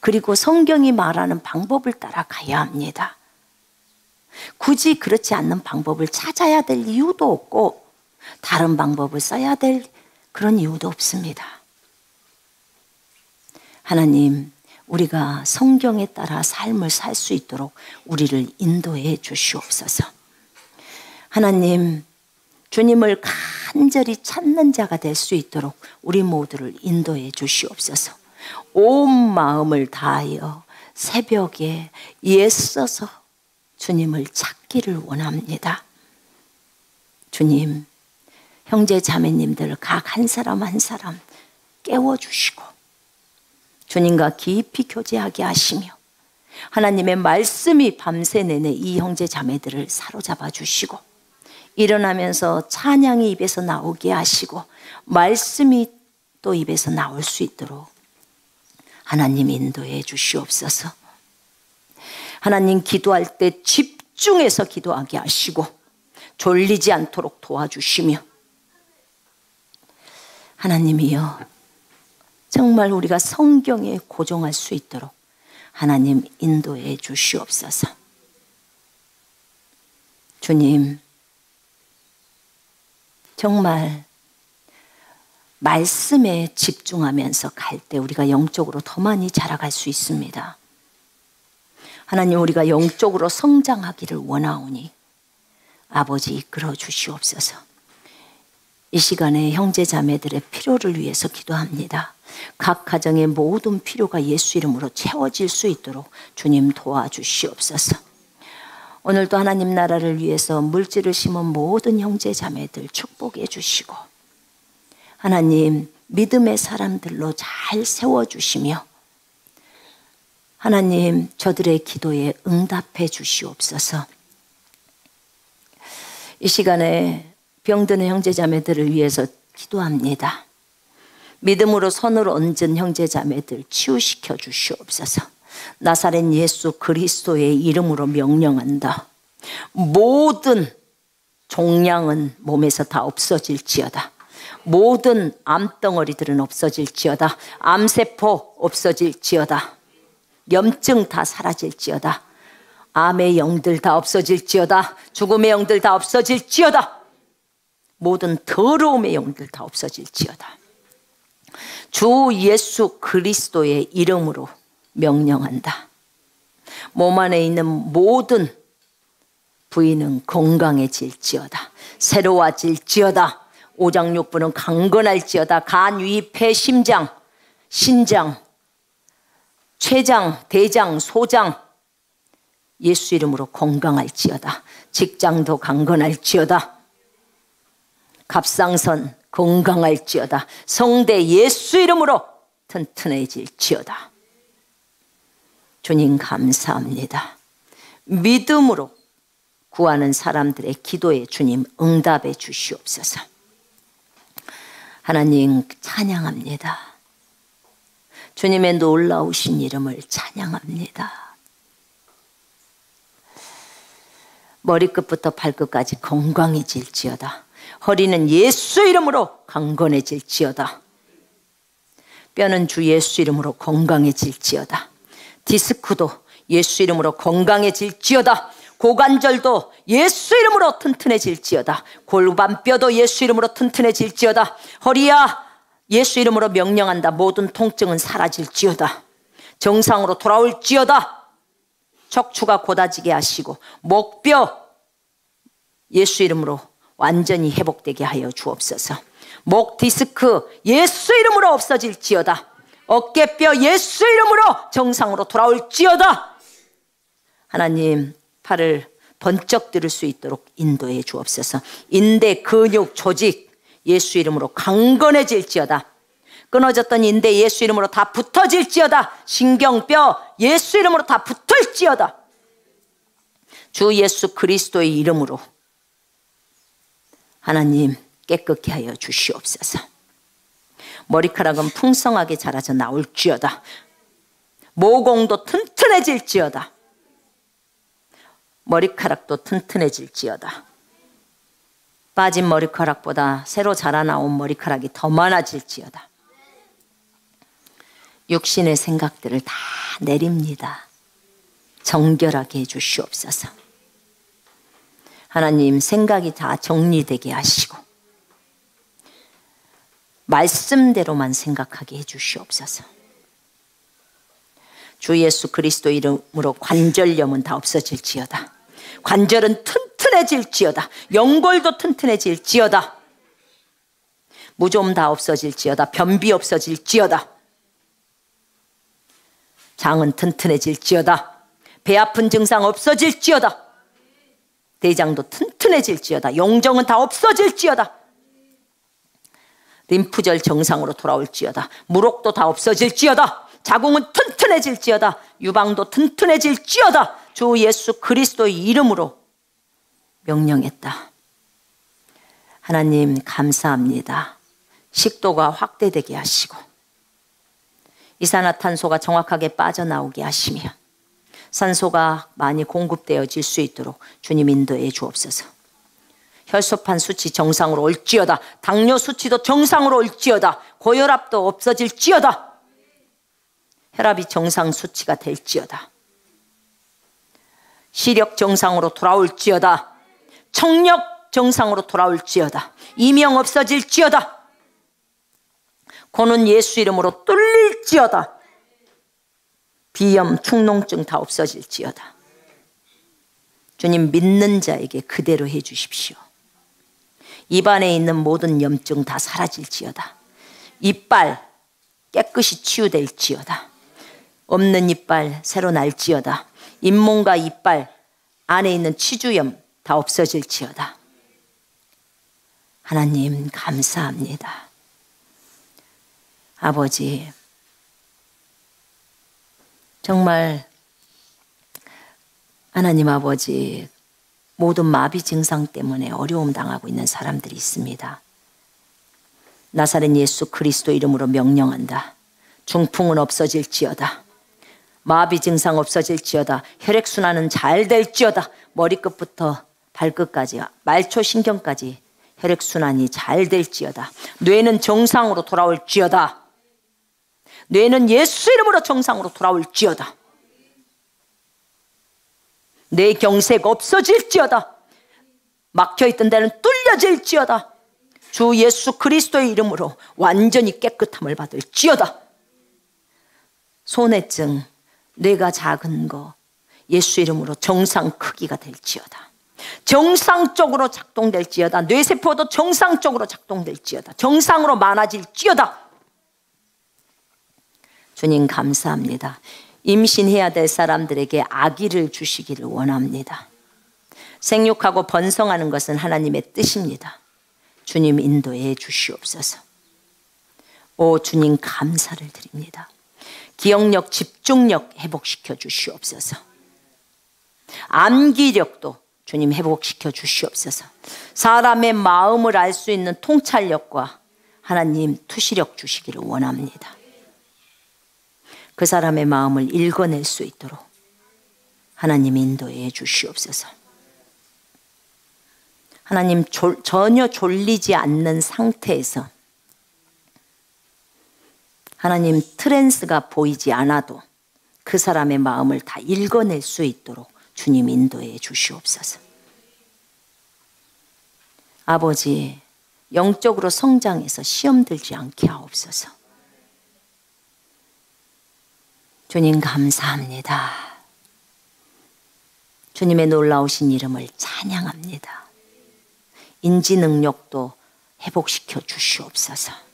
그리고 성경이 말하는 방법을 따라가야 합니다. 굳이 그렇지 않는 방법을 찾아야 될 이유도 없고 다른 방법을 써야 될 그런 이유도 없습니다. 하나님, 우리가 성경에 따라 삶을 살 수 있도록 우리를 인도해 주시옵소서. 하나님, 주님을 간절히 찾는 자가 될 수 있도록 우리 모두를 인도해 주시옵소서. 온 마음을 다하여 새벽에 애써서 주님을 찾기를 원합니다. 주님, 형제 자매님들 각 한 사람 한 사람 깨워주시고 주님과 깊이 교제하게 하시며 하나님의 말씀이 밤새 내내 이 형제 자매들을 사로잡아 주시고 일어나면서 찬양이 입에서 나오게 하시고 말씀이 또 입에서 나올 수 있도록 하나님 인도해 주시옵소서. 하나님 기도할 때 집중해서 기도하게 하시고 졸리지 않도록 도와주시며 하나님이여 정말 우리가 성경에 고정할 수 있도록 하나님 인도해 주시옵소서. 주님, 정말 말씀에 집중하면서 갈 때 우리가 영적으로 더 많이 자라갈 수 있습니다. 하나님 우리가 영적으로 성장하기를 원하오니 아버지 이끌어 주시옵소서. 이 시간에 형제 자매들의 필요를 위해서 기도합니다. 각 가정의 모든 필요가 예수 이름으로 채워질 수 있도록 주님 도와주시옵소서. 오늘도 하나님 나라를 위해서 물질을 심은 모든 형제 자매들 축복해 주시고 하나님 믿음의 사람들로 잘 세워 주시며 하나님 저들의 기도에 응답해 주시옵소서. 이 시간에 병드는 형제자매들을 위해서 기도합니다. 믿음으로 손을 얹은 형제자매들 치유시켜 주시옵소서. 나사렛 예수 그리스도의 이름으로 명령한다. 모든 종양은 몸에서 다 없어질지어다. 모든 암덩어리들은 없어질지어다. 암세포 없어질지어다. 염증 다 사라질지어다. 암의 영들 다 없어질지어다. 죽음의 영들 다 없어질지어다. 모든 더러움의 영들 다 없어질지어다. 주 예수 그리스도의 이름으로 명령한다. 몸 안에 있는 모든 부위는 건강해질지어다. 새로워질지어다. 오장육부는 강건할지어다. 간, 위, 폐, 심장, 신장, 췌장, 대장, 소장 예수 이름으로 건강할지어다. 직장도 강건할지어다. 갑상선 건강할지어다. 성대 예수 이름으로 튼튼해질지어다. 주님 감사합니다. 믿음으로 구하는 사람들의 기도에 주님 응답해 주시옵소서. 하나님 찬양합니다. 주님의 놀라우신 이름을 찬양합니다. 머리끝부터 발끝까지 건강해질지어다. 허리는 예수 이름으로 강건해질지어다. 뼈는 주 예수 이름으로 건강해질지어다. 디스크도 예수 이름으로 건강해질지어다. 고관절도 예수 이름으로 튼튼해질지어다. 골반뼈도 예수 이름으로 튼튼해질지어다. 허리야 예수 이름으로 명령한다. 모든 통증은 사라질지어다. 정상으로 돌아올지어다. 척추가 곧아지게 하시고 목뼈 예수 이름으로 완전히 회복되게 하여 주옵소서. 목 디스크 예수 이름으로 없어질지어다. 어깨뼈 예수 이름으로 정상으로 돌아올지어다. 하나님 팔을 번쩍 들을 수 있도록 인도해 주옵소서. 인대 근육 조직 예수 이름으로 강건해질지어다. 끊어졌던 인대 예수 이름으로 다 붙어질지어다. 신경뼈 예수 이름으로 다 붙을지어다. 주 예수 그리스도의 이름으로 하나님 깨끗게 하여 주시옵소서. 머리카락은 풍성하게 자라져 나올지어다. 모공도 튼튼해질지어다. 머리카락도 튼튼해질지어다. 빠진 머리카락보다 새로 자라나온 머리카락이 더 많아질지어다. 육신의 생각들을 다 내립니다. 정결하게 해주시옵소서. 하나님 생각이 다 정리되게 하시고 말씀대로만 생각하게 해주시옵소서. 주 예수 그리스도 이름으로 관절염은 다 없어질지어다. 관절은 튼튼해질지어다. 연골도 튼튼해질지어다. 무좀 다 없어질지어다. 변비 없어질지어다. 장은 튼튼해질지어다. 배 아픈 증상 없어질지어다. 대장도 튼튼해질지어다. 용정은 다 없어질지어다. 림프절 정상으로 돌아올지어다. 무록도 다 없어질지어다. 자궁은 튼튼해질지어다. 유방도 튼튼해질지어다. 주 예수 그리스도의 이름으로 명령했다. 하나님 감사합니다. 식도가 확대되게 하시고 이산화탄소가 정확하게 빠져나오게 하시며 산소가 많이 공급되어질 수 있도록 주님 인도해 주옵소서. 혈소판 수치 정상으로 올지어다. 당뇨 수치도 정상으로 올지어다. 고혈압도 없어질지어다. 혈압이 정상 수치가 될지어다. 시력 정상으로 돌아올지어다. 청력 정상으로 돌아올지어다. 이명 없어질지어다. 고는 예수 이름으로 뚫릴지어다. 비염, 축농증 다 없어질지어다. 주님 믿는 자에게 그대로 해 주십시오. 입안에 있는 모든 염증 다 사라질지어다. 이빨 깨끗이 치유될지어다. 없는 이빨 새로 날지어다. 잇몸과 이빨 안에 있는 치주염 다 없어질지어다. 하나님 감사합니다. 아버지 정말 하나님 아버지 모든 마비 증상 때문에 어려움 당하고 있는 사람들이 있습니다. 나사렛 예수 그리스도 이름으로 명령한다. 중풍은 없어질지어다. 마비 증상 없어질지어다. 혈액순환은 잘 될지어다. 머리끝부터 발끝까지, 말초 신경까지 혈액순환이 잘 될지어다. 뇌는 정상으로 돌아올지어다. 뇌는 예수 이름으로 정상으로 돌아올지어다. 내 경색 없어질지어다. 막혀있던 데는 뚫려질지어다. 주 예수 그리스도의 이름으로 완전히 깨끗함을 받을지어다. 손해증, 뇌가 작은 거 예수 이름으로 정상 크기가 될지어다. 정상적으로 작동될지어다. 뇌세포도 정상적으로 작동될지어다. 정상으로 많아질지어다. 주님 감사합니다. 임신해야 될 사람들에게 아기를 주시기를 원합니다. 생육하고 번성하는 것은 하나님의 뜻입니다. 주님 인도해 주시옵소서. 오 주님 감사를 드립니다. 기억력, 집중력 회복시켜 주시옵소서. 암기력도 주님 회복시켜 주시옵소서. 사람의 마음을 알 수 있는 통찰력과 하나님 투시력 주시기를 원합니다. 그 사람의 마음을 읽어낼 수 있도록 하나님 인도해 주시옵소서. 하나님 졸, 전혀 졸리지 않는 상태에서 하나님 트랜스가 보이지 않아도 그 사람의 마음을 다 읽어낼 수 있도록 주님 인도해 주시옵소서. 아버지, 영적으로 성장해서 시험 들지 않게 하옵소서. 주님 감사합니다. 주님의 놀라우신 이름을 찬양합니다. 인지 능력도 회복시켜 주시옵소서.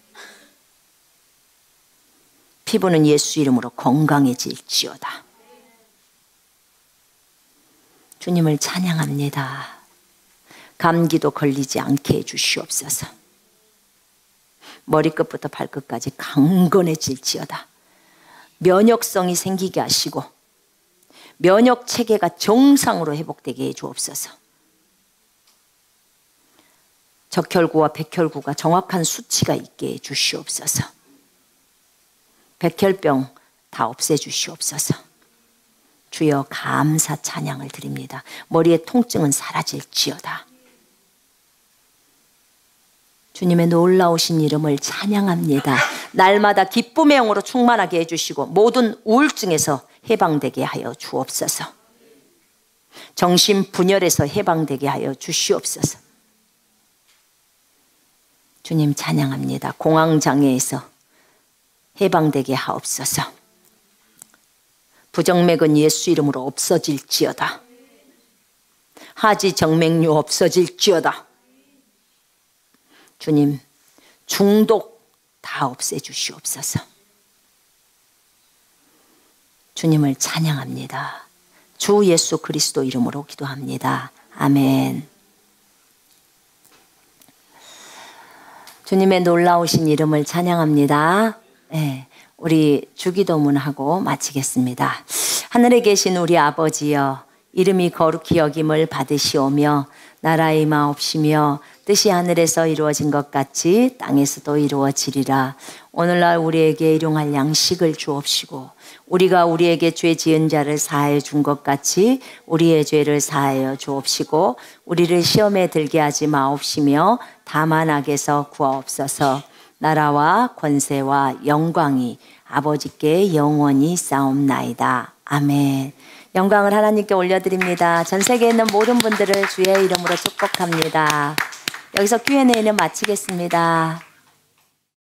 피부는 예수 이름으로 건강해질지어다. 주님을 찬양합니다. 감기도 걸리지 않게 해주시옵소서. 머리끝부터 발끝까지 강건해질지어다. 면역성이 생기게 하시고 면역 체계가 정상으로 회복되게 해 주옵소서. 적혈구와 백혈구가 정확한 수치가 있게 해 주시옵소서. 백혈병 다 없애 주시옵소서. 주여 감사 찬양을 드립니다. 머리의 통증은 사라질지어다. 주님의 놀라우신 이름을 찬양합니다. 날마다 기쁨의 영으로 충만하게 해주시고 모든 우울증에서 해방되게 하여 주옵소서. 정신 분열에서 해방되게 하여 주시옵소서. 주님 찬양합니다. 공황장애에서 해방되게 하옵소서. 부정맥은 예수 이름으로 없어질지어다. 하지 정맥류 없어질지어다. 주님, 중독 다 없애주시옵소서. 주님을 찬양합니다. 주 예수 그리스도 이름으로 기도합니다. 아멘. 주님의 놀라우신 이름을 찬양합니다. 네, 우리 주기도문하고 마치겠습니다. 하늘에 계신 우리 아버지여, 이름이 거룩히 여김을 받으시오며, 나라의 마옵시며, 뜻이 하늘에서 이루어진 것 같이 땅에서도 이루어지리라. 오늘날 우리에게 일용할 양식을 주옵시고 우리가 우리에게 죄 지은 자를 사하여 준것 같이 우리의 죄를 사하여 주옵시고 우리를 시험에 들게 하지 마옵시며 다만 악에서 구하옵소서. 나라와 권세와 영광이 아버지께 영원히 싸움나이다. 아멘. 영광을 하나님께 올려드립니다. 전 세계에 있는 모든 분들을 주의 이름으로 축복합니다. 여기서 Q&A는 마치겠습니다.